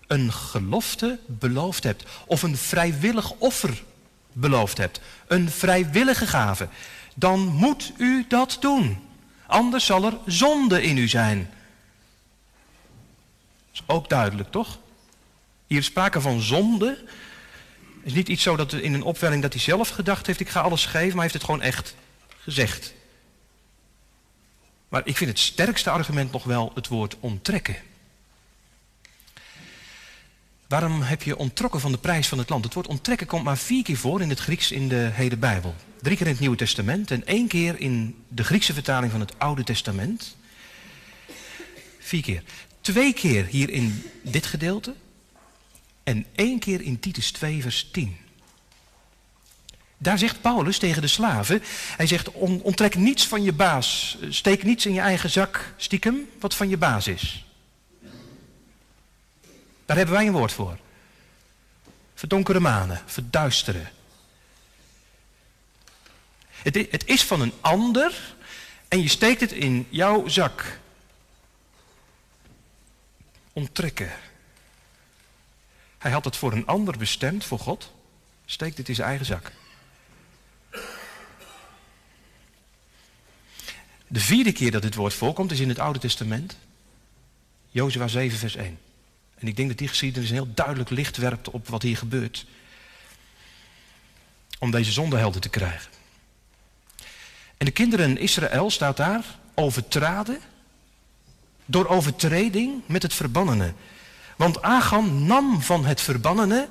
een gelofte beloofd hebt, of een vrijwillig offer beloofd hebt, een vrijwillige gave, dan moet u dat doen. Anders zal er zonde in u zijn. Dat is ook duidelijk, toch? Hier sprake van zonde. Is niet iets zo dat in een opwelling dat hij zelf gedacht heeft, ik ga alles geven, maar hij heeft het gewoon echt gezegd. Maar ik vind het sterkste argument nog wel het woord onttrekken. Waarom heb je ontrokken van de prijs van het land? Het woord onttrekken komt maar vier keer voor in het Grieks in de hele Bijbel. Drie keer in het Nieuwe Testament en één keer in de Griekse vertaling van het Oude Testament. Vier keer. Twee keer hier in dit gedeelte en één keer in Titus 2, vers 10. Daar zegt Paulus tegen de slaven, hij zegt onttrek niets van je baas, steek niets in je eigen zak stiekem wat van je baas is. Daar hebben wij een woord voor. Verdonkere manen, verduisteren. Het, het is van een ander en je steekt het in jouw zak. Onttrekken. Hij had het voor een ander bestemd, voor God. Steekt het in zijn eigen zak. De vierde keer dat dit woord voorkomt is in het Oude Testament. Jozua 7, vers 1. En ik denk dat die geschiedenis een heel duidelijk licht werpt op wat hier gebeurt. Om deze zonde helder te krijgen. En de kinderen Israël, staat daar, overtraden door overtreding met het verbannene. Want Agam nam van het verbannene,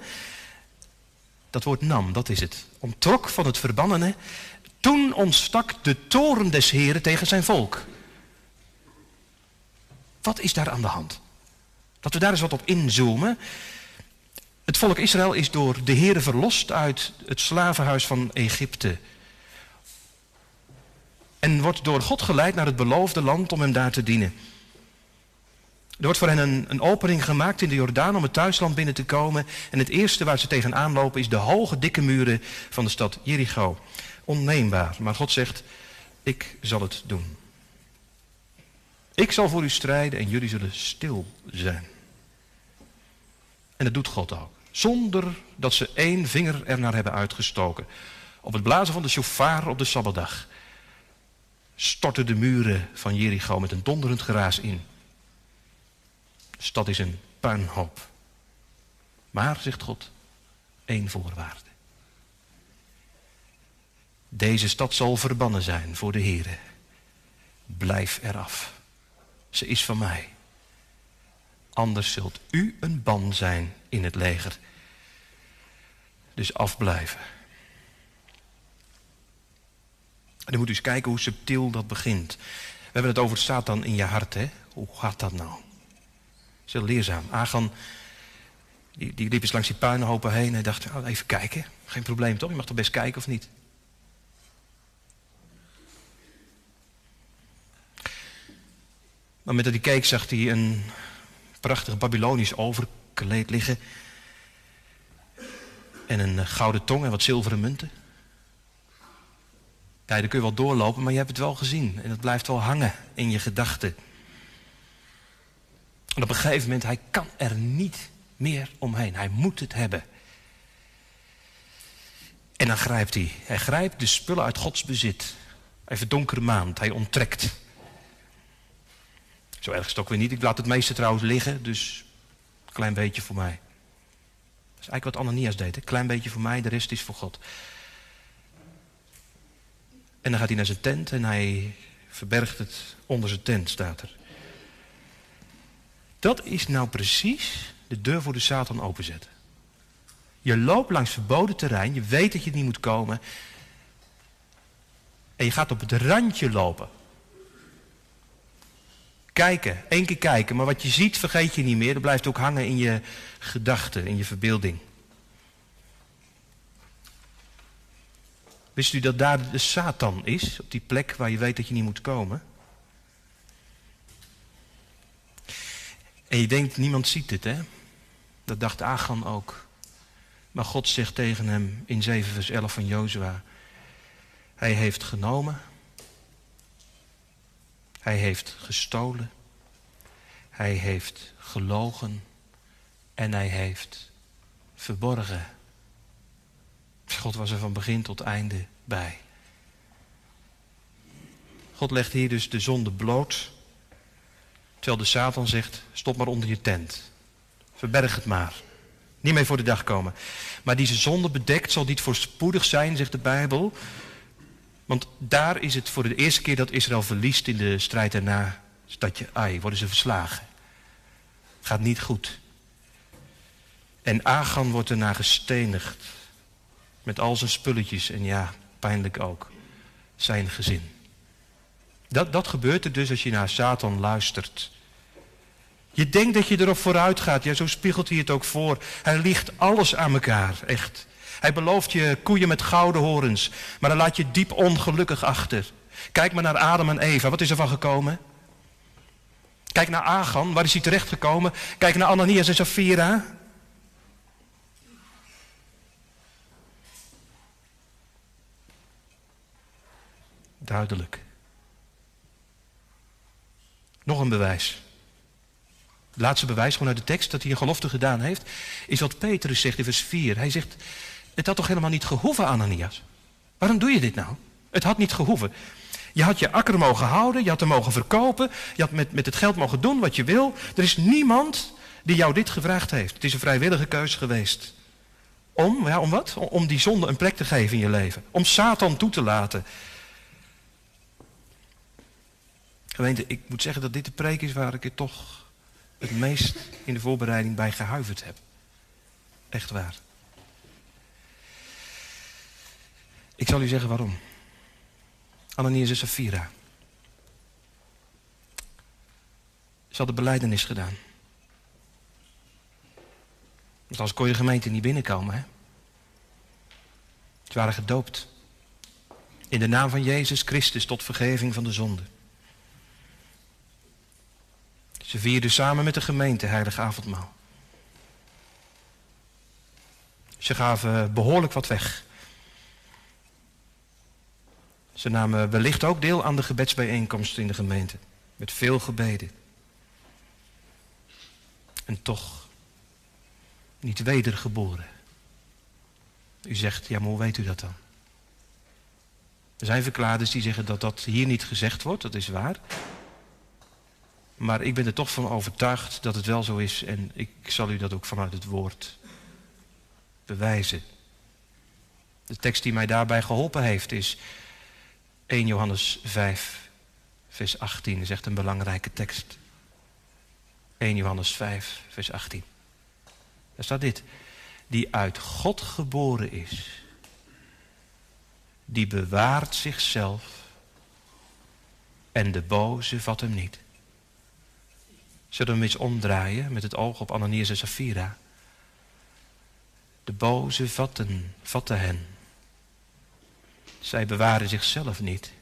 dat woord nam, dat is het, ontrok van het verbannene. Toen ontstak de toren des Heren tegen zijn volk. Wat is daar aan de hand? Dat we daar eens wat op inzoomen. Het volk Israël is door de Heere verlost uit het slavenhuis van Egypte. En wordt door God geleid naar het beloofde land om hem daar te dienen. Er wordt voor hen een, een, opening gemaakt in de Jordaan om het thuisland binnen te komen. En het eerste waar ze tegenaan lopen is de hoge, dikke muren van de stad Jericho. Onneembaar. Maar God zegt, ik zal het doen. Ik zal voor u strijden en jullie zullen stil zijn. En dat doet God ook. Zonder dat ze één vinger er naar hebben uitgestoken. Op het blazen van de shofar op de Sabbatdag storten de muren van Jericho met een donderend geraas in. Stad is een puinhoop. Maar, zegt God, één voorwaarde. Deze stad zal verbannen zijn voor de Heere. Blijf eraf. Ze is van mij. Anders zult u een ban zijn in het leger. Dus afblijven. En dan moet u eens kijken hoe subtiel dat begint. We hebben het over Satan in je hart, hè? Hoe gaat dat nou? Is heel leerzaam. Agan, die, die liep eens langs die puinhopen heen en dacht, oh, even kijken. Geen probleem toch? Je mag toch best kijken of niet? Maar met dat hij keek zag hij een prachtig Babylonisch overkleed liggen. En een eh, gouden tong en wat zilveren munten. Ja, daar kun je wel doorlopen, maar je hebt het wel gezien. En het blijft wel hangen in je gedachten. En op een gegeven moment, hij kan er niet meer omheen. Hij moet het hebben. En dan grijpt hij. Hij grijpt de spullen uit Gods bezit. Hij verdonkere maand. Hij onttrekt. Zo erg is het ook weer niet. Ik laat het meeste trouwens liggen, dus een klein beetje voor mij. Dat is eigenlijk wat Ananias deed. Een klein beetje voor mij, de rest is voor God. En dan gaat hij naar zijn tent en hij verbergt het onder zijn tent, staat er. Dat is nou precies de deur voor de Satan openzetten. Je loopt langs verboden terrein, je weet dat je niet moet komen. En je gaat op het randje lopen. Kijken, één keer kijken, maar wat je ziet vergeet je niet meer. Dat blijft ook hangen in je gedachten, in je verbeelding. Wist u dat daar de Satan is, op die plek waar je weet dat je niet moet komen? En je denkt, niemand ziet dit, hè? Dat dacht Agan ook. Maar God zegt tegen hem in 7 vers 11 van Jozua. Hij heeft genomen. Hij heeft gestolen. Hij heeft gelogen. En hij heeft verborgen. God was er van begin tot einde bij. God legt hier dus de zonde bloot. Terwijl de Satan zegt, stop maar onder je tent. Verberg het maar. Niet meer voor de dag komen. Maar die zonde bedekt zal niet voorspoedig zijn, zegt de Bijbel. Want daar is het voor de eerste keer dat Israël verliest in de strijd erna. Stadje Ai, worden ze verslagen. Gaat niet goed. En Agan wordt erna gestenigd. Met al zijn spulletjes en ja, pijnlijk ook. Zijn gezin. Dat, dat gebeurt er dus als je naar Satan luistert. Je denkt dat je erop vooruit gaat. Ja, zo spiegelt hij het ook voor. Hij liegt alles aan elkaar, echt. Hij belooft je koeien met gouden horens, maar dan laat je diep ongelukkig achter. Kijk maar naar Adam en Eva, wat is er van gekomen? Kijk naar Agan, waar is hij terechtgekomen? Kijk naar Ananias en Safira. Duidelijk. Nog een bewijs. Het laatste bewijs gewoon uit de tekst dat hij een gelofte gedaan heeft, is wat Petrus zegt in vers 4. Hij zegt, het had toch helemaal niet gehoeven, Ananias? Waarom doe je dit nou? Het had niet gehoeven. Je had je akker mogen houden, je had hem mogen verkopen, je had met, met het geld mogen doen wat je wil. Er is niemand die jou dit gevraagd heeft. Het is een vrijwillige keuze geweest. Om, ja, om wat? Om die zonde een plek te geven in je leven. Om Satan toe te laten. Gemeente, ik moet zeggen dat dit de preek is waar ik er toch het meest in de voorbereiding bij gehuiverd heb. Echt waar. Ik zal u zeggen waarom. Ananias en Safira. Ze hadden beleidenis gedaan. Want als kon je gemeente niet binnenkomen, hè? Ze waren gedoopt. In de naam van Jezus Christus tot vergeving van de zonde. Ze vierden samen met de gemeente heilig avondmaal. Ze gaven behoorlijk wat weg. Ze namen wellicht ook deel aan de gebedsbijeenkomst in de gemeente. Met veel gebeden. En toch niet wedergeboren. U zegt, ja maar hoe weet u dat dan? Er zijn verklaarders die zeggen dat dat hier niet gezegd wordt, dat is waar. Maar ik ben er toch van overtuigd dat het wel zo is en ik zal u dat ook vanuit het woord bewijzen. De tekst die mij daarbij geholpen heeft is 1 Johannes 5, vers 18. Dat is echt een belangrijke tekst. 1 Johannes 5, vers 18. Daar staat dit. Die uit God geboren is, die bewaart zichzelf en de boze vat hem niet. Zullen we hem eens omdraaien met het oog op Ananias en Safira? De boze vatten, vatten hen. Zij bewaren zichzelf niet.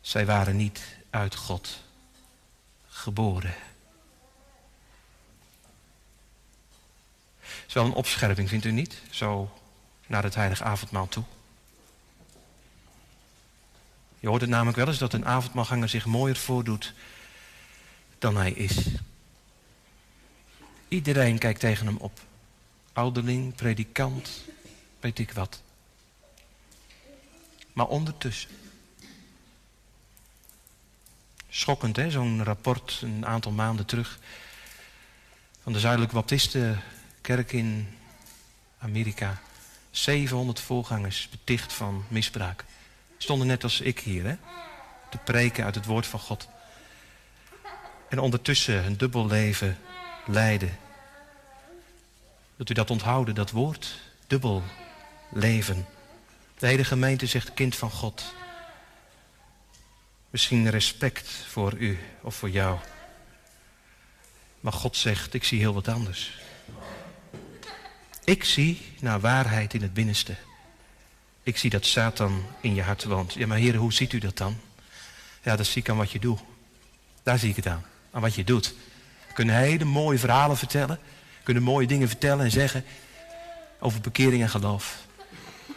Zij waren niet uit God geboren. Het is wel een opscherping, vindt u niet? Zo naar het heilige avondmaal toe. Je hoort het namelijk wel eens dat een avondmaalganger zich mooier voordoet dan hij is. Iedereen kijkt tegen hem op. Ouderling, predikant, weet ik wat. Maar ondertussen. Schokkend, hè? Zo'n rapport een aantal maanden terug. Van de Zuidelijke Baptistenkerk in Amerika. 700 voorgangers beticht van misbruik. Stonden net als ik hier, hè? Te preken uit het woord van God. En ondertussen een dubbel leven leiden. Dat u dat onthouden, dat woord, dubbel leven. De hele gemeente zegt kind van God. Misschien respect voor u of voor jou. Maar God zegt, ik zie heel wat anders. Ik zie naar waarheid in het binnenste. Ik zie dat Satan in je hart woont. Ja, maar heren, hoe ziet u dat dan? Ja, dat zie ik aan wat je doet. Daar zie ik het aan. Aan wat je doet. Kunnen hele mooie verhalen vertellen. Kunnen mooie dingen vertellen en zeggen. Over bekering en geloof.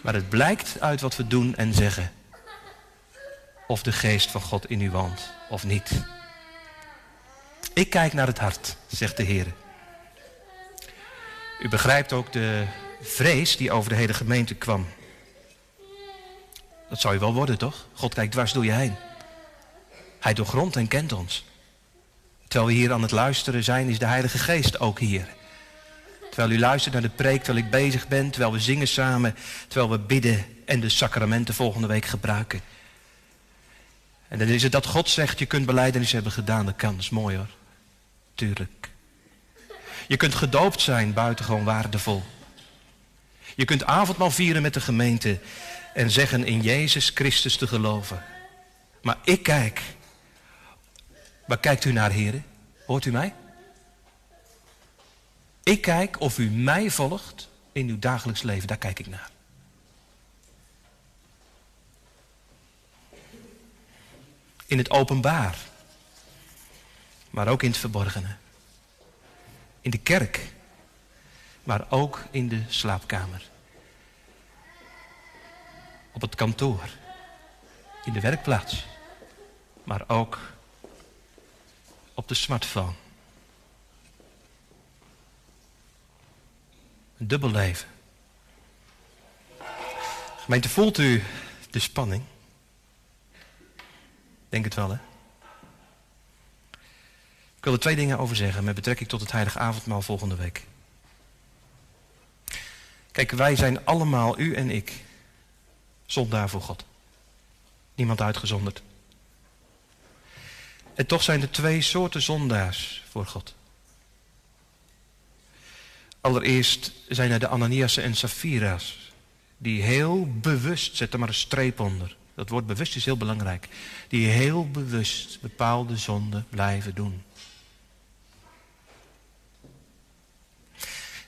Maar het blijkt uit wat we doen en zeggen. Of de geest van God in u woont of niet. Ik kijk naar het hart, zegt de Heer. U begrijpt ook de vrees die over de hele gemeente kwam. Dat zou je wel worden, toch? God kijkt dwars door je heen. Hij doorgrondt en kent ons. Terwijl we hier aan het luisteren zijn, is de Heilige Geest ook hier. Terwijl u luistert naar de preek, terwijl ik bezig ben, terwijl we zingen samen, terwijl we bidden en de sacramenten volgende week gebruiken. En dan is het dat God zegt, je kunt beleidenis hebben gedaan, dat kan, dat is mooi hoor. Tuurlijk. Je kunt gedoopt zijn, buitengewoon waardevol. Je kunt avondmaal vieren met de gemeente en zeggen in Jezus Christus te geloven. Maar ik kijk. Waar kijkt u naar, heren? Hoort u mij? Ik kijk of u mij volgt in uw dagelijks leven. Daar kijk ik naar. In het openbaar. Maar ook in het verborgene. In de kerk. Maar ook in de slaapkamer. Op het kantoor. In de werkplaats. Maar ook op de smartphone. Een dubbel leven. Gemeente, voelt u de spanning? Denk het wel, hè? Ik wil er twee dingen over zeggen met betrekking tot het heilige avondmaal volgende week. Kijk, wij zijn allemaal, u en ik, zondaar voor God. Niemand uitgezonderd. En toch zijn er twee soorten zondaars voor God. Allereerst zijn er de Ananiasen en Saphira's. Die heel bewust, zet er maar een streep onder. Dat woord bewust is heel belangrijk. Die heel bewust bepaalde zonden blijven doen.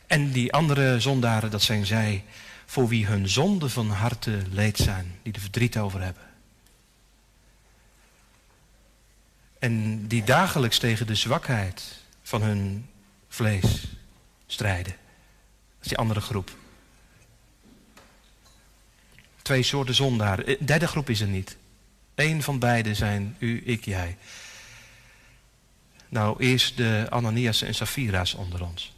En die andere zondaren, dat zijn zij voor wie hun zonden van harte leed zijn. Die er verdriet over hebben. En die dagelijks tegen de zwakheid van hun vlees strijden. Dat is die andere groep. Twee soorten zondaren. Een derde groep is er niet. Eén van beide zijn u, ik, jij. Nou, eerst de Ananias en Saphira's onder ons.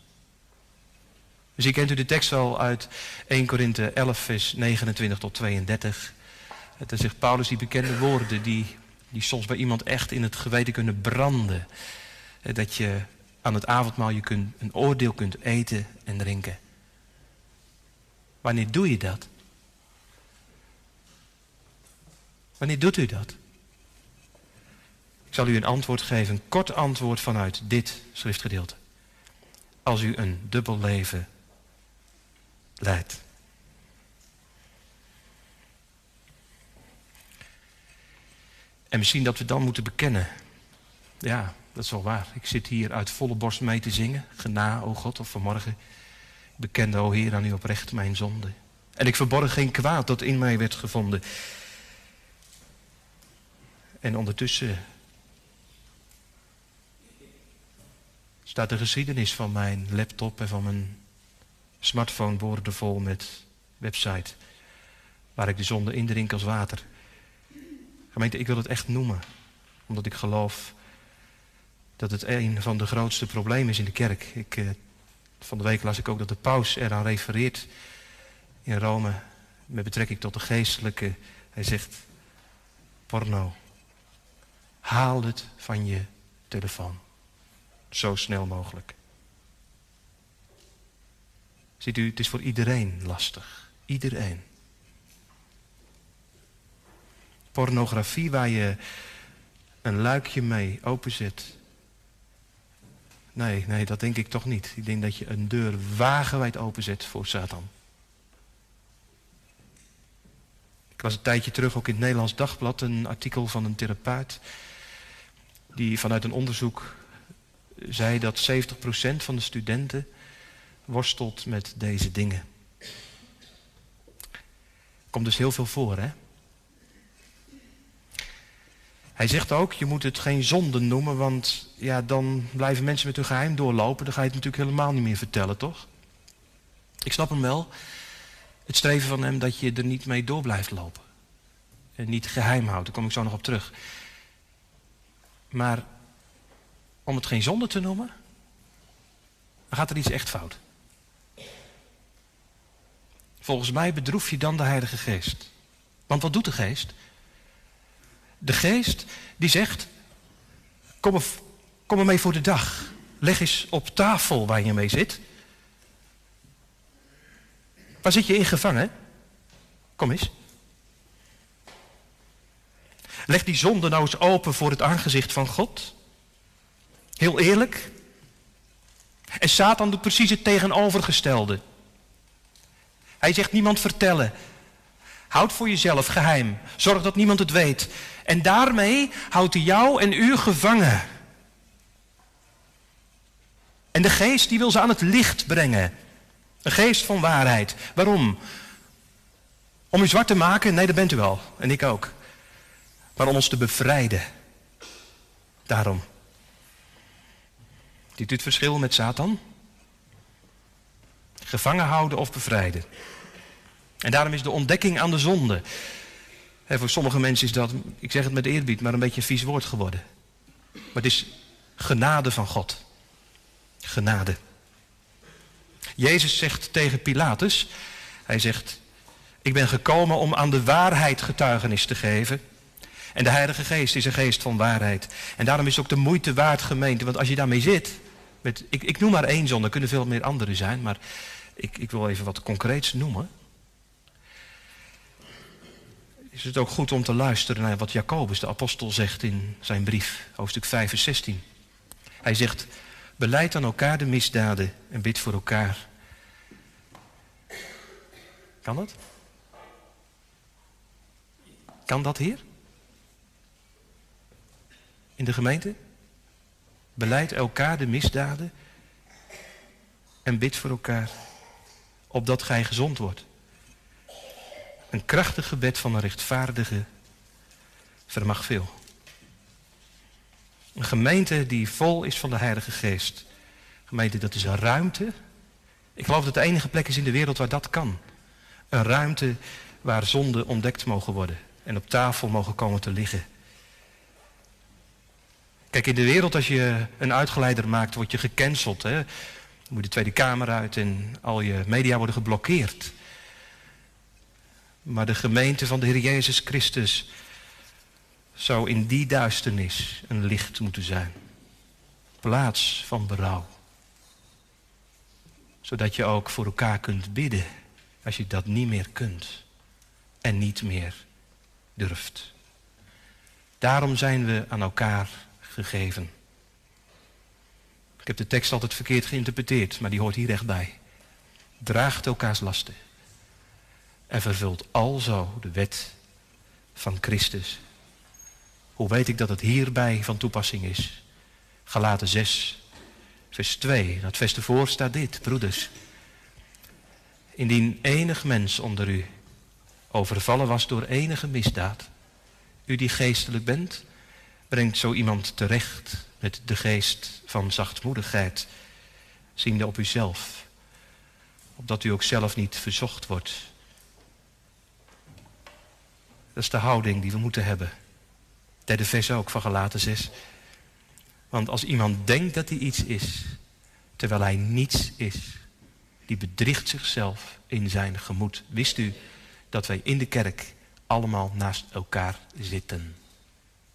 Misschien kent u de tekst wel uit 1 Korinthe 11, vers 29 tot 32. Het zegt Paulus die bekende woorden die, die soms bij iemand echt in het geweten kunnen branden. Dat je aan het avondmaal je kunt, een oordeel kunt eten en drinken. Wanneer doe je dat? Wanneer doet u dat? Ik zal u een antwoord geven, een kort antwoord vanuit dit schriftgedeelte. Als u een dubbel leven leidt. En misschien dat we dan moeten bekennen. Ja, dat is wel waar. Ik zit hier uit volle borst mee te zingen. Gena, o God, of vanmorgen. Ik bekende, o Heer, aan u oprecht mijn zonde. En ik verborg geen kwaad dat in mij werd gevonden. En ondertussen staat de geschiedenis van mijn laptop en van mijn smartphone boordevol met website. Waar ik de zonde indrink als water. Ik wil het echt noemen. Omdat ik geloof dat het een van de grootste problemen is in de kerk. Ik, eh, van de week las ik ook dat de paus eraan refereert in Rome met betrekking tot de geestelijke. Hij zegt, porno, haal het van je telefoon. Zo snel mogelijk. Ziet u, het is voor iedereen lastig. Iedereen. Pornografie waar je een luikje mee openzet Nee, nee, dat denk ik toch niet. Ik denk dat je een deur wagenwijd openzet voor Satan. Ik las een tijdje terug ook in het Nederlands Dagblad een artikel van een therapeut. Die vanuit een onderzoek zei dat 70% van de studenten worstelt met deze dingen. Komt dus heel veel voor, hè? Hij zegt ook, je moet het geen zonde noemen, want ja, dan blijven mensen met hun geheim doorlopen. Dan ga je het natuurlijk helemaal niet meer vertellen, toch? Ik snap hem wel. Het streven van hem dat je er niet mee door blijft lopen. En niet geheim houdt, daar kom ik zo nog op terug. Maar om het geen zonde te noemen, dan gaat er iets echt fout. Volgens mij bedroef je dan de Heilige Geest. Want wat doet de Geest? De Geest die zegt, kom kom er mee voor de dag. Leg eens op tafel waar je mee zit. Waar zit je in gevangen? Kom eens. Leg die zonde nou eens open voor het aangezicht van God. Heel eerlijk. En Satan doet precies het tegenovergestelde. Hij zegt niemand vertellen. Houd voor jezelf geheim. Zorg dat niemand het weet. En daarmee houdt hij jou en u gevangen. En de geest die wil ze aan het licht brengen. Een geest van waarheid. Waarom? Om u zwart te maken? Nee, dat bent u wel. En ik ook. Maar om ons te bevrijden. Daarom. Ziet u het verschil met Satan? Gevangen houden of bevrijden. En daarom is de ontdekking aan de zonde. Hè, voor sommige mensen is dat, ik zeg het met eerbied, maar een beetje een vies woord geworden. Maar het is genade van God. Genade. Jezus zegt tegen Pilatus, hij zegt, ik ben gekomen om aan de waarheid getuigenis te geven. En de Heilige Geest is een geest van waarheid. En daarom is het ook de moeite waard gemeente, want als je daarmee zit, met, ik, ik noem maar één zonde, er kunnen veel meer andere zijn, maar ik, ik wil even wat concreets noemen is het ook goed om te luisteren naar wat Jacobus, de apostel, zegt in zijn brief, hoofdstuk 5, vers 16. Hij zegt, beleid aan elkaar de misdaden en bid voor elkaar. Kan dat? Kan dat hier? In de gemeente? Beleid elkaar de misdaden en bid voor elkaar, opdat gij gezond wordt. Een krachtig gebed van een rechtvaardige vermag veel. Een gemeente die vol is van de Heilige Geest. Een gemeente, dat is een ruimte. Ik geloof dat de enige plek is in de wereld waar dat kan. Een ruimte waar zonden ontdekt mogen worden. En op tafel mogen komen te liggen. Kijk, in de wereld als je een uitgeleider maakt, word je gecanceld. Hè? Dan moet de Tweede Kamer uit en al je media worden geblokkeerd. Maar de gemeente van de Heer Jezus Christus zou in die duisternis een licht moeten zijn. Plaats van berouw. Zodat je ook voor elkaar kunt bidden als je dat niet meer kunt en niet meer durft. Daarom zijn we aan elkaar gegeven. Ik heb de tekst altijd verkeerd geïnterpreteerd, maar die hoort hier echt bij. Draagt elkaars lasten en vervult alzo de wet van Christus. Hoe weet ik dat het hierbij van toepassing is? Galaten 6, vers 2. Dat vers ervoor staat dit, broeders. Indien enig mens onder u overvallen was door enige misdaad, u die geestelijk bent, brengt zo iemand terecht met de geest van zachtmoedigheid, ziende op uzelf, opdat u ook zelf niet verzocht wordt dat is de houding die we moeten hebben. Derde vers ook van gelaten 6. Want als iemand denkt dat hij iets is, terwijl hij niets is, die bedriegt zichzelf in zijn gemoed. Wist u dat wij in de kerk allemaal naast elkaar zitten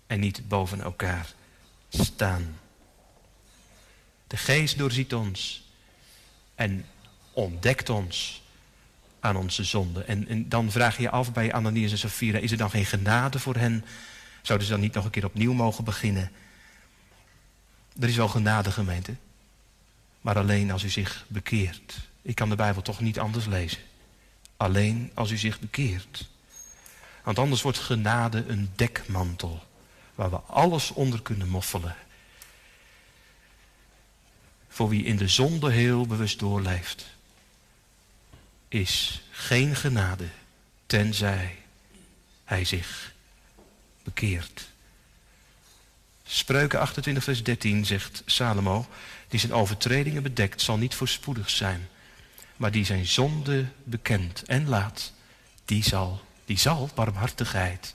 en niet boven elkaar staan? De geest doorziet ons en ontdekt ons aan onze zonde. En, en, dan vraag je je af bij Ananias en Safira, is er dan geen genade voor hen? Zouden ze dan niet nog een keer opnieuw mogen beginnen? Er is wel genade, gemeente. maar alleen als u zich bekeert. Ik kan de Bijbel toch niet anders lezen. Alleen als u zich bekeert. Want anders wordt genade een dekmantel waar we alles onder kunnen moffelen. Voor wie in de zonde heel bewust doorleeft, is geen genade tenzij hij zich bekeert. Spreuken 28, vers 13 zegt Salomo, die zijn overtredingen bedekt, zal niet voorspoedig zijn. Maar die zijn zonde bekent en laat, die zal, die zal barmhartigheid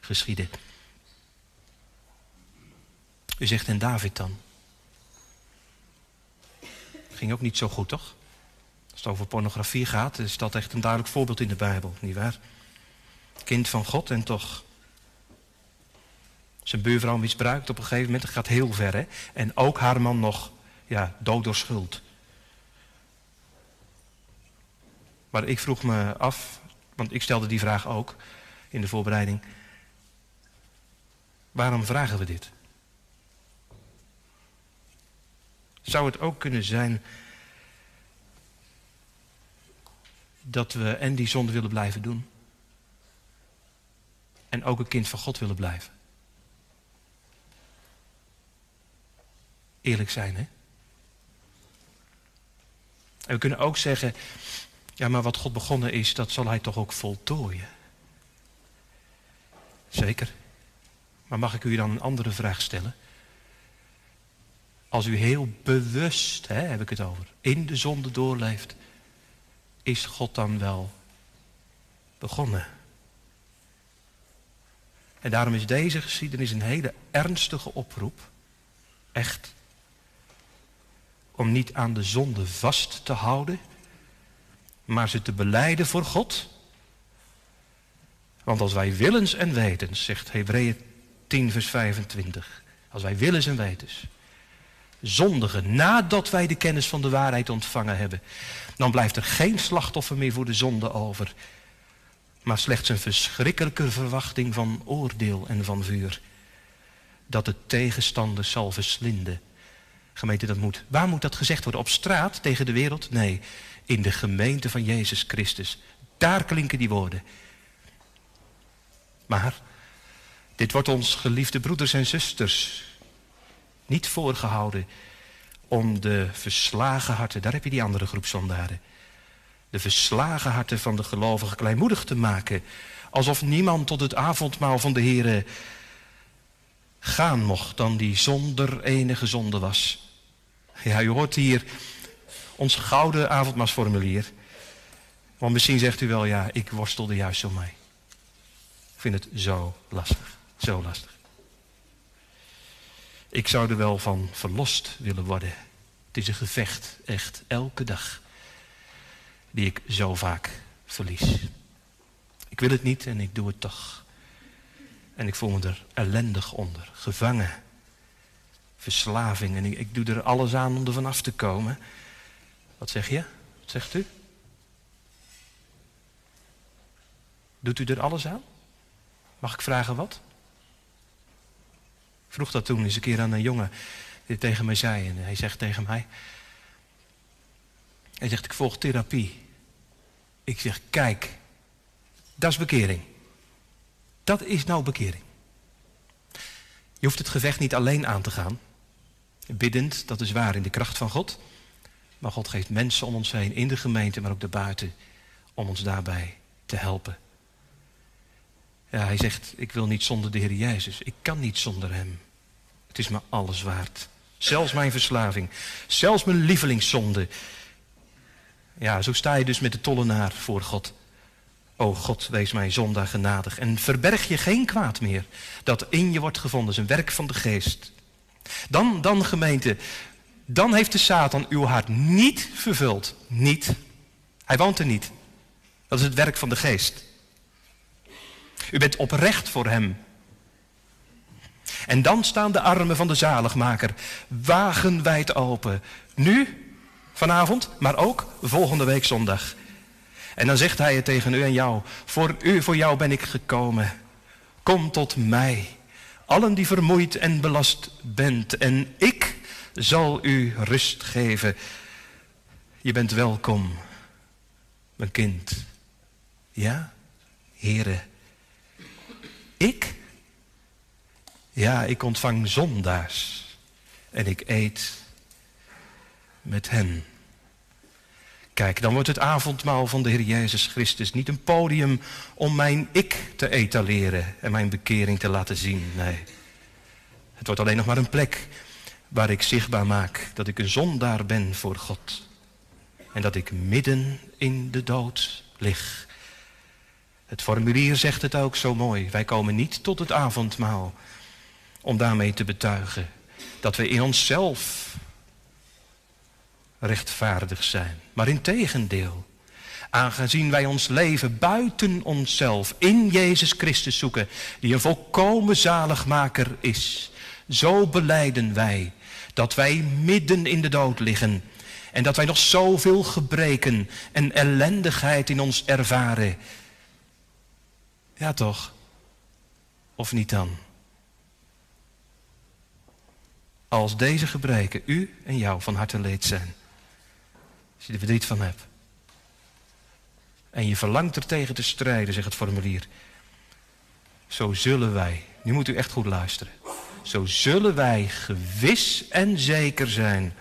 geschieden. U zegt en David dan. Ging ook niet zo goed, toch? Als het over pornografie gaat, is dat echt een duidelijk voorbeeld in de Bijbel, nietwaar? Kind van God en toch zijn buurvrouw misbruikt op een gegeven moment. Dat gaat heel ver, hè? En ook haar man nog, ja, dood door schuld. Maar ik vroeg me af, want ik stelde die vraag ook in de voorbereiding. Waarom vragen we dit? Zou het ook kunnen zijn dat we en die zonde willen blijven doen en ook een kind van God willen blijven? Eerlijk zijn, hè? En we kunnen ook zeggen, ja, maar wat God begonnen is, dat zal Hij toch ook voltooien. Zeker. Maar mag ik u dan een andere vraag stellen? Als u heel bewust, hè, heb ik het over, in de zonde doorleeft, is God dan wel begonnen? En daarom is deze geschiedenis een hele ernstige oproep. Echt. Om niet aan de zonde vast te houden, maar ze te beleiden voor God. Want als wij willens en wetens, zegt Hebreeën 10 vers 25, als wij willens en wetens zondigen nadat wij de kennis van de waarheid ontvangen hebben, dan blijft er geen slachtoffer meer voor de zonde over, maar slechts een verschrikkelijke verwachting van oordeel en van vuur, dat de tegenstander zal verslinden. Gemeente, dat moet. Waar moet dat gezegd worden? Op straat tegen de wereld? Nee, in de gemeente van Jezus Christus. Daar klinken die woorden. Maar dit wordt ons, geliefde broeders en zusters, niet voorgehouden om de verslagen harten, daar heb je die andere groep zondaren, de verslagen harten van de gelovigen kleinmoedig te maken, alsof niemand tot het avondmaal van de Here gaan mocht dan die zonder enige zonde was. Ja, u hoort hier ons gouden avondmaalsformulier. Want misschien zegt u wel, ja, ik worstelde juist zo mee. Ik vind het zo lastig, zo lastig. Ik zou er wel van verlost willen worden. Het is een gevecht, echt, elke dag, die ik zo vaak verlies. Ik wil het niet en ik doe het toch. En ik voel me er ellendig onder, gevangen, verslaving. En ik, doe er alles aan om er vanaf te komen. Wat zeg je? Wat zegt u? Doet u er alles aan? Mag ik vragen wat? Vroeg dat toen eens een keer aan een jongen die tegen mij zei. En hij zegt tegen mij. Hij zegt, ik volg therapie. Ik zeg, kijk, dat is bekering. Dat is nou bekering. Je hoeft het gevecht niet alleen aan te gaan. Biddend, dat is waar, in de kracht van God. Maar God geeft mensen om ons heen, in de gemeente, maar ook daarbuiten, om ons daarbij te helpen. Ja, hij zegt, ik wil niet zonder de Heer Jezus. Ik kan niet zonder Hem. Het is me alles waard. Zelfs mijn verslaving. Zelfs mijn lievelingszonde. Ja, zo sta je dus met de tollenaar voor God. O God, wees mij zondaar genadig. En verberg je geen kwaad meer dat in je wordt gevonden. Is een werk van de geest. Dan, dan gemeente, dan heeft de Satan uw hart niet vervuld. Niet. Hij woont er niet. Dat is het werk van de geest. U bent oprecht voor hem. En dan staan de armen van de zaligmaker wagenwijd open. Nu, vanavond, maar ook volgende week zondag. En dan zegt hij het tegen u en jou. Voor u, voor jou ben ik gekomen. Kom tot mij. Allen die vermoeid en belast bent. En ik zal u rust geven. Je bent welkom, mijn kind. Ja, heren. Ik? Ja, ik ontvang zondaars en ik eet met hen. Kijk, dan wordt het avondmaal van de Heer Jezus Christus niet een podium om mijn ik te etaleren en mijn bekering te laten zien. Nee. Het wordt alleen nog maar een plek waar ik zichtbaar maak dat ik een zondaar ben voor God. En dat ik midden in de dood lig. Het formulier zegt het ook zo mooi. Wij komen niet tot het avondmaal om daarmee te betuigen dat we in onszelf rechtvaardig zijn. Maar in tegendeel, aangezien wij ons leven buiten onszelf in Jezus Christus zoeken, die een volkomen zaligmaker is, zo beleiden wij dat wij midden in de dood liggen en dat wij nog zoveel gebreken en ellendigheid in ons ervaren. Ja toch? Of niet dan? Als deze gebreken u en jou van harte leed zijn. Als je er verdriet van hebt. En je verlangt er tegen te strijden, zegt het formulier. Zo zullen wij, nu moet u echt goed luisteren. Zo zullen wij gewis en zeker zijn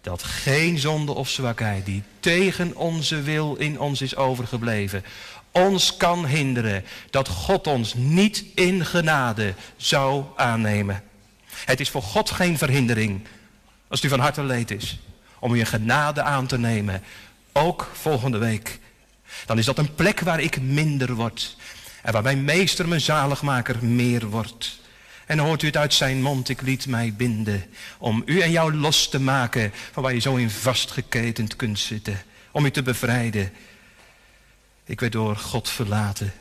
dat geen zonde of zwakheid die tegen onze wil in ons is overgebleven, ons kan hinderen dat God ons niet in genade zou aannemen. Het is voor God geen verhindering, als u van harte leed is, om u een genade aan te nemen, ook volgende week. Dan is dat een plek waar ik minder word en waar mijn meester, mijn zaligmaker, meer wordt. En hoort u het uit zijn mond, ik liet mij binden om u en jou los te maken van waar je zo in vastgeketend kunt zitten. Om u te bevrijden. Ik werd door God verlaten,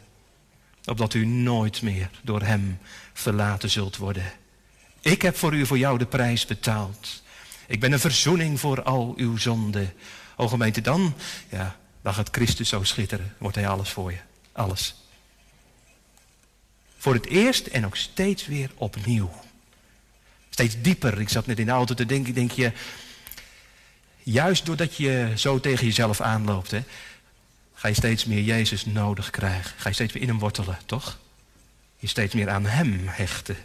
opdat u nooit meer door hem verlaten zult worden. Ik heb voor u voor jou de prijs betaald. Ik ben een verzoening voor al uw zonden. O gemeente, dan, ja, dan gaat Christus zo schitteren. Wordt hij alles voor je. Alles. Voor het eerst en ook steeds weer opnieuw. Steeds dieper. Ik zat net in de auto te denken, denk je, juist doordat je zo tegen jezelf aanloopt, hè, ga je steeds meer Jezus nodig krijgen. Ga je steeds meer in hem wortelen, toch? Je steeds meer aan hem hechten.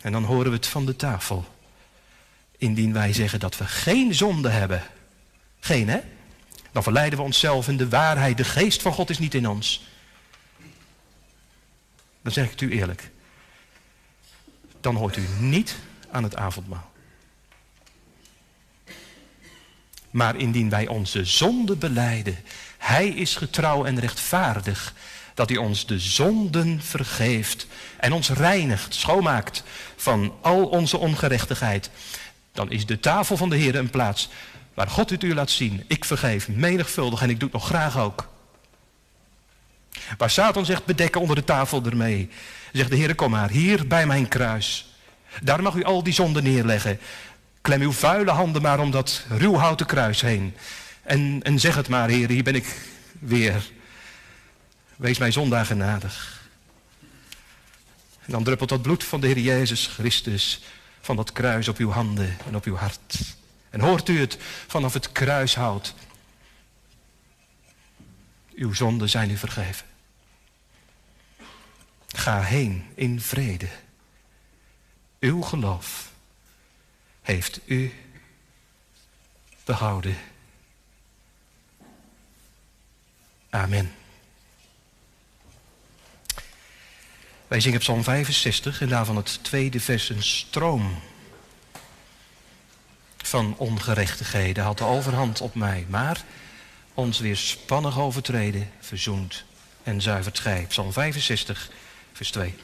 En dan horen we het van de tafel. Indien wij zeggen dat we geen zonde hebben. Geen, hè? Dan verleiden we onszelf in de waarheid. De geest van God is niet in ons. Dan zeg ik het u eerlijk. Dan hoort u niet aan het avondmaal. Maar indien wij onze zonde beleiden, Hij is getrouw en rechtvaardig, dat hij ons de zonden vergeeft en ons reinigt, schoonmaakt van al onze ongerechtigheid. Dan is de tafel van de Heer een plaats waar God het u laat zien. Ik vergeef menigvuldig en ik doe het nog graag ook. Waar Satan zegt, bedekken onder de tafel ermee. Zegt de Heer, kom maar, hier bij mijn kruis. Daar mag u al die zonden neerleggen. Klem uw vuile handen maar om dat ruwhouten kruis heen. En, en zeg het maar, Heer, hier ben ik weer. Wees mij zondaar genadig. En dan druppelt dat bloed van de Heer Jezus Christus van dat kruis op uw handen en op uw hart. En hoort u het vanaf het kruishout. Uw zonden zijn u vergeven. Ga heen in vrede. Uw geloof heeft u behouden. Amen. Wij zingen Psalm 65 en daarvan het tweede vers een stroom van ongerechtigheden had de overhand op mij, maar ons weer spannig overtreden, verzoend en zuivert gij. Psalm 65, vers 2.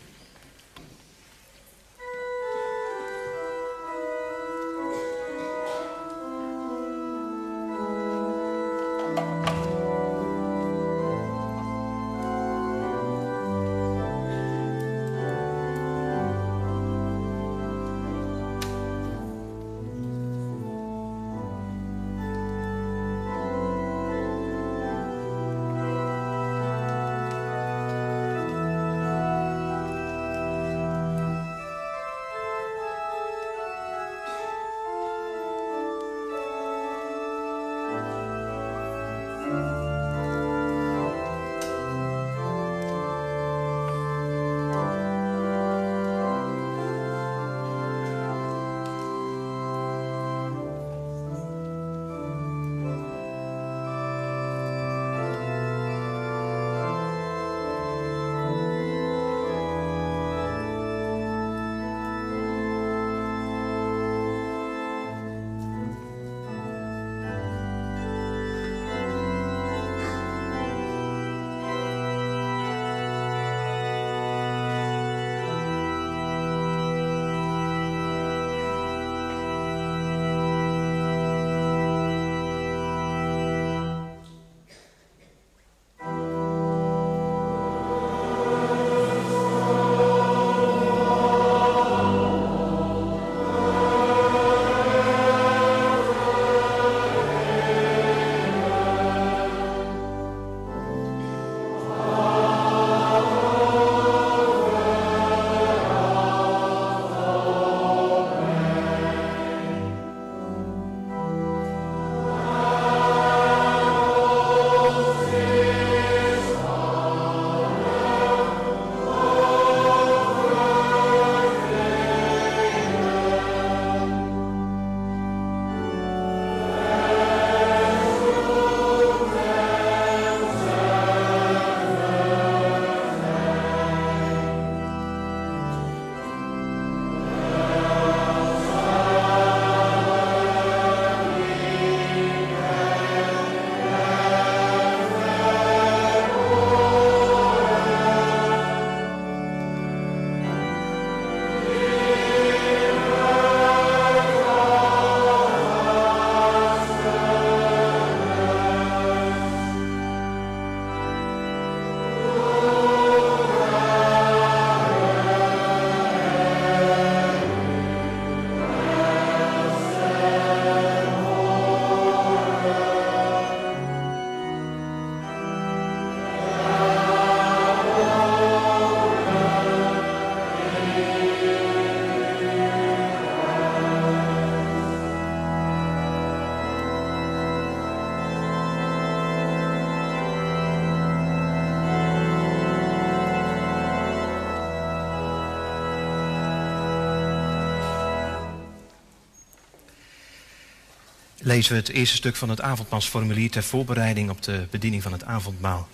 Lezen we het eerste stuk van het avondmaalsformulier ter voorbereiding op de bediening van het avondmaal.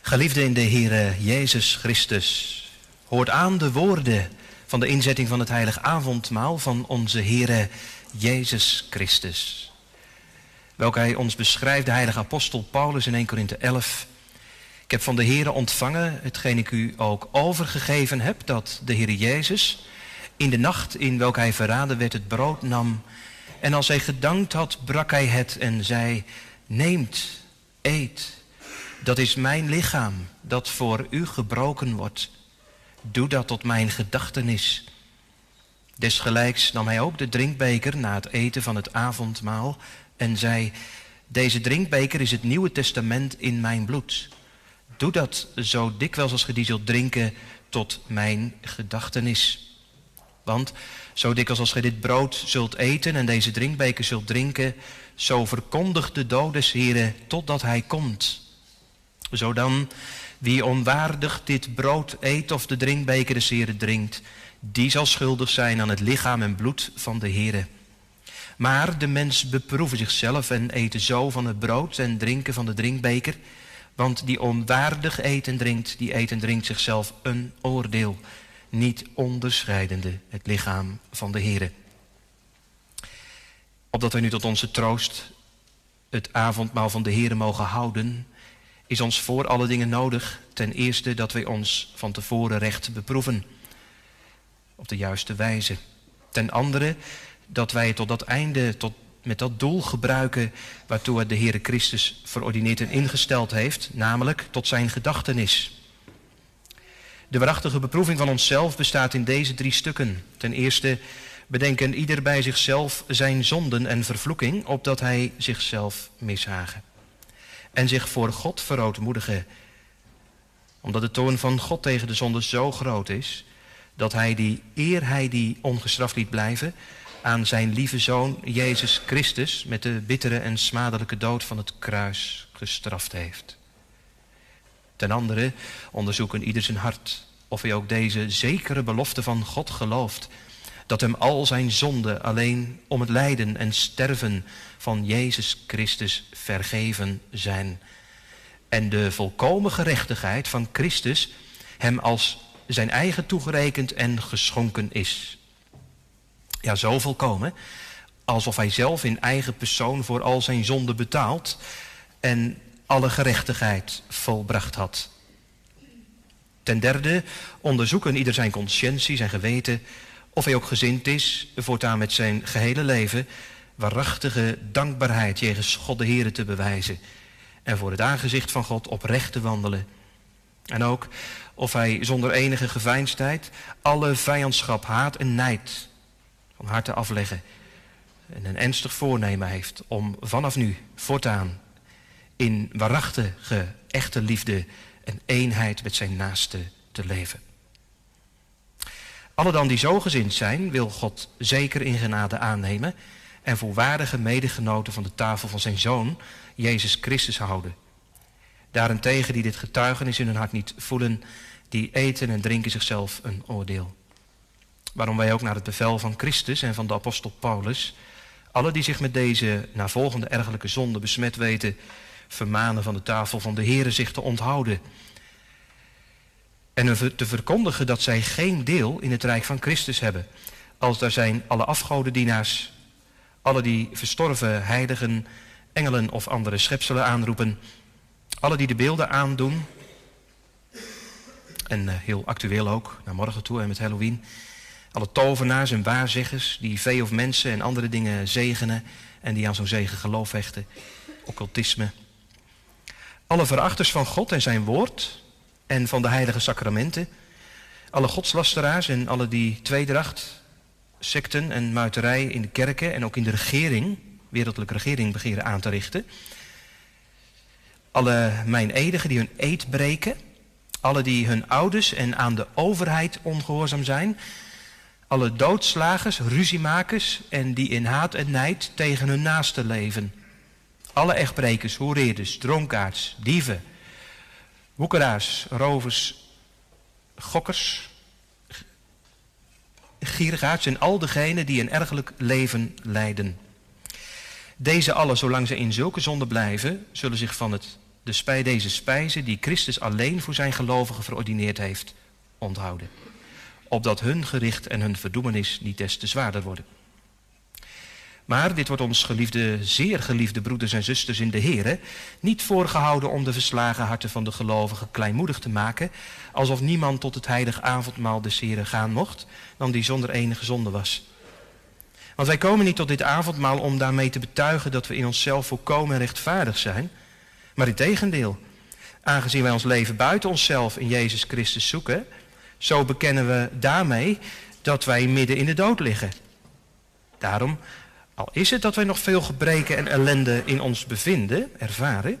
Geliefde in de Heer Jezus Christus, hoort aan de woorden van de inzetting van het heilig avondmaal van onze Heer Jezus Christus. Welke hij ons beschrijft, de heilige apostel Paulus in 1 Korinthe 11. Ik heb van de Heer ontvangen, hetgeen ik u ook overgegeven heb, dat de Heer Jezus in de nacht in welke hij verraden werd het brood nam. En als hij gedankt had, brak hij het en zei, neemt, eet. Dat is mijn lichaam dat voor u gebroken wordt. Doe dat tot mijn gedachtenis. Desgelijks nam hij ook de drinkbeker na het eten van het avondmaal en zei, deze drinkbeker is het Nieuwe Testament in mijn bloed. Doe dat zo dikwijls als ge die zult drinken tot mijn gedachtenis. Want zo dikwijls als gij dit brood zult eten en deze drinkbeker zult drinken, zo verkondigt de dood des Heren totdat hij komt. Zo dan, wie onwaardig dit brood eet of de drinkbeker des Heren drinkt, die zal schuldig zijn aan het lichaam en bloed van de Heren. Maar de mens beproeven zichzelf en eten zo van het brood en drinken van de drinkbeker. Want die onwaardig eet en drinkt, die eet en drinkt zichzelf een oordeel niet onderscheidende het lichaam van de Heer. Opdat wij nu tot onze troost het avondmaal van de Heer mogen houden, is ons voor alle dingen nodig ten eerste dat wij ons van tevoren recht beproeven op de juiste wijze. Ten andere dat wij tot dat einde, tot, met dat doel gebruiken waartoe de Heere Christus verordineerd en ingesteld heeft, namelijk tot zijn gedachtenis. De waarachtige beproeving van onszelf bestaat in deze drie stukken. Ten eerste bedenken ieder bij zichzelf zijn zonden en vervloeking, opdat hij zichzelf mishagen. En zich voor God verootmoedigen, omdat de toon van God tegen de zonde zo groot is, dat hij die, eer hij die ongestraft liet blijven, aan zijn lieve zoon Jezus Christus met de bittere en smadelijke dood van het kruis gestraft heeft. Ten andere onderzoeken ieder zijn hart of hij ook deze zekere belofte van God gelooft. Dat hem al zijn zonden alleen om het lijden en sterven van Jezus Christus vergeven zijn. En de volkomen gerechtigheid van Christus hem als zijn eigen toegerekend en geschonken is. Ja, zo volkomen, alsof hij zelf in eigen persoon voor al zijn zonden betaald en alle gerechtigheid volbracht had. Ten derde onderzoeken ieder zijn conscientie, zijn geweten, of hij ook gezind is voortaan met zijn gehele leven waarachtige dankbaarheid jegens God de Heer te bewijzen en voor het aangezicht van God oprecht te wandelen. En ook of hij zonder enige geveinsdheid alle vijandschap, haat en nijd van harte afleggen en een ernstig voornemen heeft om vanaf nu voortaan in waarachtige, echte liefde en eenheid met zijn naaste te leven. Alle dan die zo gezind zijn, wil God zeker in genade aannemen en voor waardige medegenoten van de tafel van zijn Zoon, Jezus Christus, houden. Daarentegen die dit getuigenis in hun hart niet voelen, die eten en drinken zichzelf een oordeel. Waarom wij ook naar het bevel van Christus en van de apostel Paulus, alle die zich met deze navolgende ergelijke zonde besmet weten, vermanen van de tafel van de Heere zich te onthouden. En te verkondigen dat zij geen deel in het rijk van Christus hebben. Als daar zijn alle afgodendienaars, alle die verstorven heiligen, engelen of andere schepselen aanroepen. Alle die de beelden aandoen. En uh, heel actueel ook, naar morgen toe en met Halloween. Alle tovenaars en waarzeggers die vee of mensen en andere dingen zegenen en die aan zo'n zegen geloof hechten. Occultisme. Alle verachters van God en zijn woord en van de heilige sacramenten. Alle godslasteraars en alle die tweedracht, secten en muiterij in de kerken en ook in de regering, wereldlijke regering, begeren aan te richten. Alle mijn edigen die hun eed breken. Alle die hun ouders en aan de overheid ongehoorzaam zijn. Alle doodslagers, ruziemakers en die in haat en nijd tegen hun naaste leven. Alle echtbrekers, hoereerders, dronkaards, dieven, woekeraars, rovers, gokkers, gierigaards en al degenen die een ergelijk leven leiden. Deze allen, zolang ze in zulke zonde blijven, zullen zich van het, de spij, deze spijzen die Christus alleen voor zijn gelovigen verordineerd heeft, onthouden. Opdat hun gericht en hun verdoemenis niet des te zwaarder worden. Maar dit wordt ons geliefde, zeer geliefde broeders en zusters in de Heer niet voorgehouden om de verslagen harten van de gelovigen kleinmoedig te maken, alsof niemand tot het heilig avondmaal des Heren gaan mocht, dan die zonder enige zonde was. Want wij komen niet tot dit avondmaal om daarmee te betuigen dat we in onszelf volkomen rechtvaardig zijn, maar in tegendeel. Aangezien wij ons leven buiten onszelf in Jezus Christus zoeken, zo bekennen we daarmee dat wij midden in de dood liggen. Daarom is het dat wij nog veel gebreken en ellende in ons bevinden, ervaren,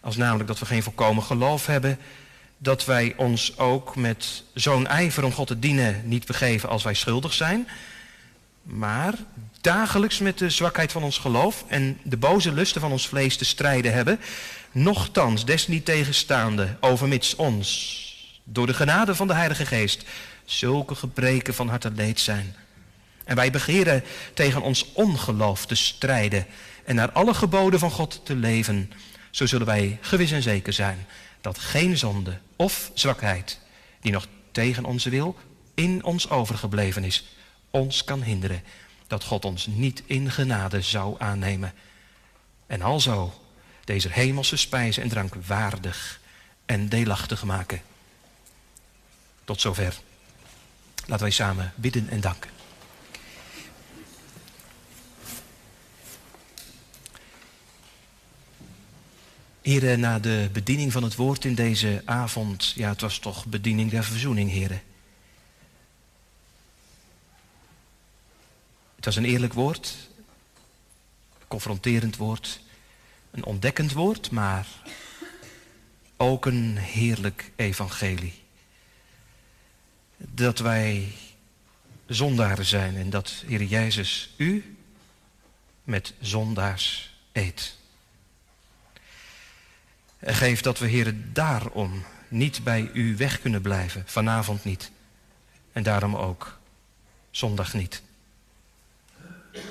als namelijk dat we geen volkomen geloof hebben, dat wij ons ook met zo'n ijver om God te dienen niet begeven als wij schuldig zijn, maar dagelijks met de zwakheid van ons geloof en de boze lusten van ons vlees te strijden hebben, nochtans des niet tegenstaande, overmits ons, door de genade van de Heilige Geest, zulke gebreken van harte leed zijn en wij begeren tegen ons ongeloof te strijden en naar alle geboden van God te leven. Zo zullen wij gewis en zeker zijn dat geen zonde of zwakheid die nog tegen onze wil in ons overgebleven is, ons kan hinderen dat God ons niet in genade zou aannemen. En alzo deze hemelse spijzen en drank waardig en deelachtig maken. Tot zover. Laten wij samen bidden en danken. Heren, na de bediening van het woord in deze avond, ja, het was toch bediening der verzoening, heren. Het was een eerlijk woord, een confronterend woord, een ontdekkend woord, maar ook een heerlijk evangelie. Dat wij zondaren zijn en dat, Heer Jezus, u met zondaars eet. En geef dat we, heren, daarom niet bij u weg kunnen blijven. Vanavond niet. En daarom ook zondag niet.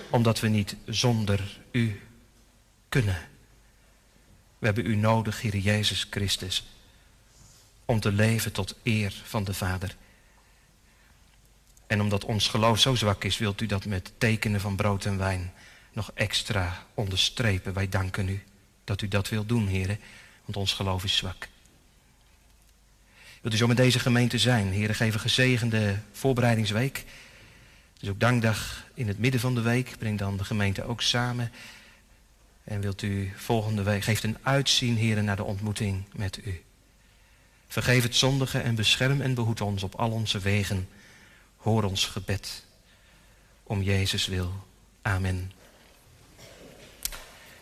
Omdat we niet zonder u kunnen. We hebben u nodig, Heer Jezus Christus, om te leven tot eer van de Vader. En omdat ons geloof zo zwak is, wilt u dat met tekenen van brood en wijn nog extra onderstrepen. Wij danken u dat u dat wilt doen, heren want ons geloof is zwak. Wilt u zo met deze gemeente zijn? Heren, geef een gezegende voorbereidingsweek. Is ook dankdag in het midden van de week. Breng dan de gemeente ook samen. En wilt u volgende week, geeft een uitzien, heren, naar de ontmoeting met u. Vergeef het zondige en bescherm en behoed ons op al onze wegen. Hoor ons gebed. Om Jezus wil. Amen.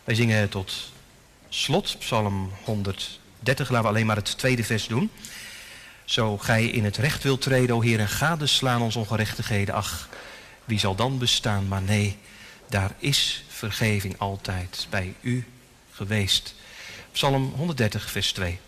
Wij zingen tot slot, Psalm 130, laten we alleen maar het tweede vers doen. Zo gij in het recht wilt treden, o Heer, en gadeslaan ons ongerechtigheden. Ach, wie zal dan bestaan? Maar nee, daar is vergeving altijd bij u geweest. Psalm 130, vers 2.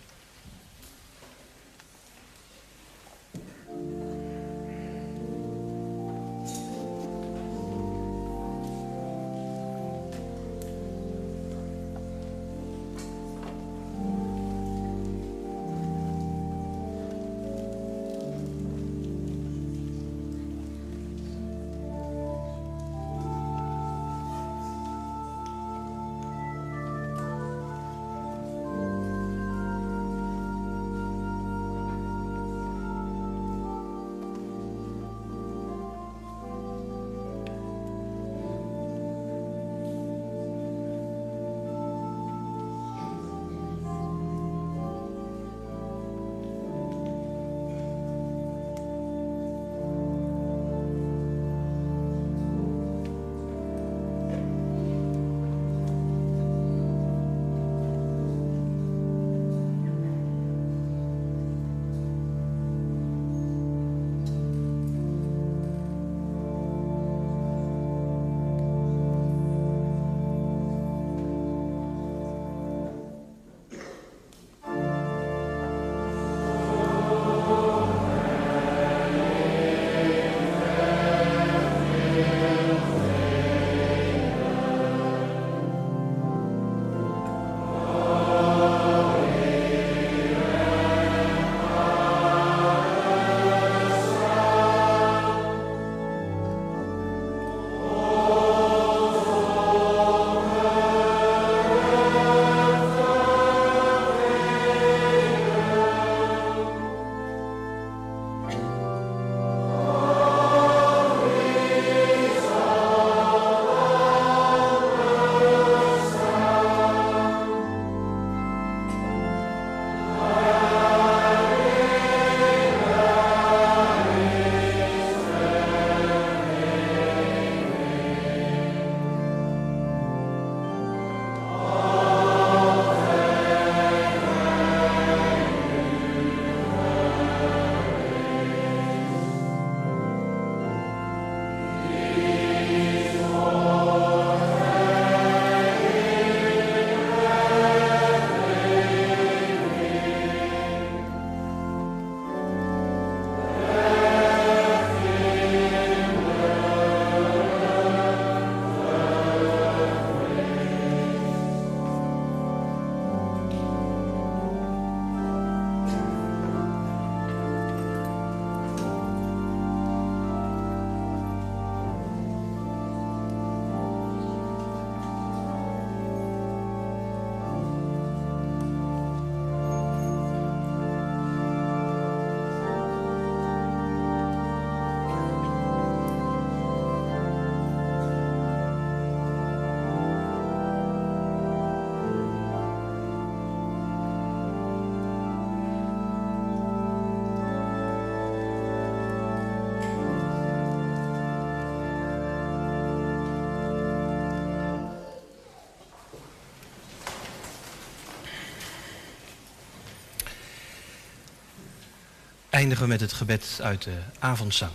Eindigen we met het gebed uit de avondzang.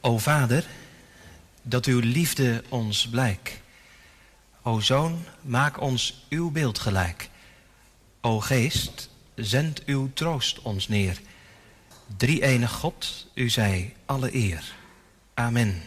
O Vader, dat uw liefde ons blijk. O Zoon, maak ons uw beeld gelijk. O Geest, zend uw troost ons neer. Drie enig God, u zij alle eer. Amen.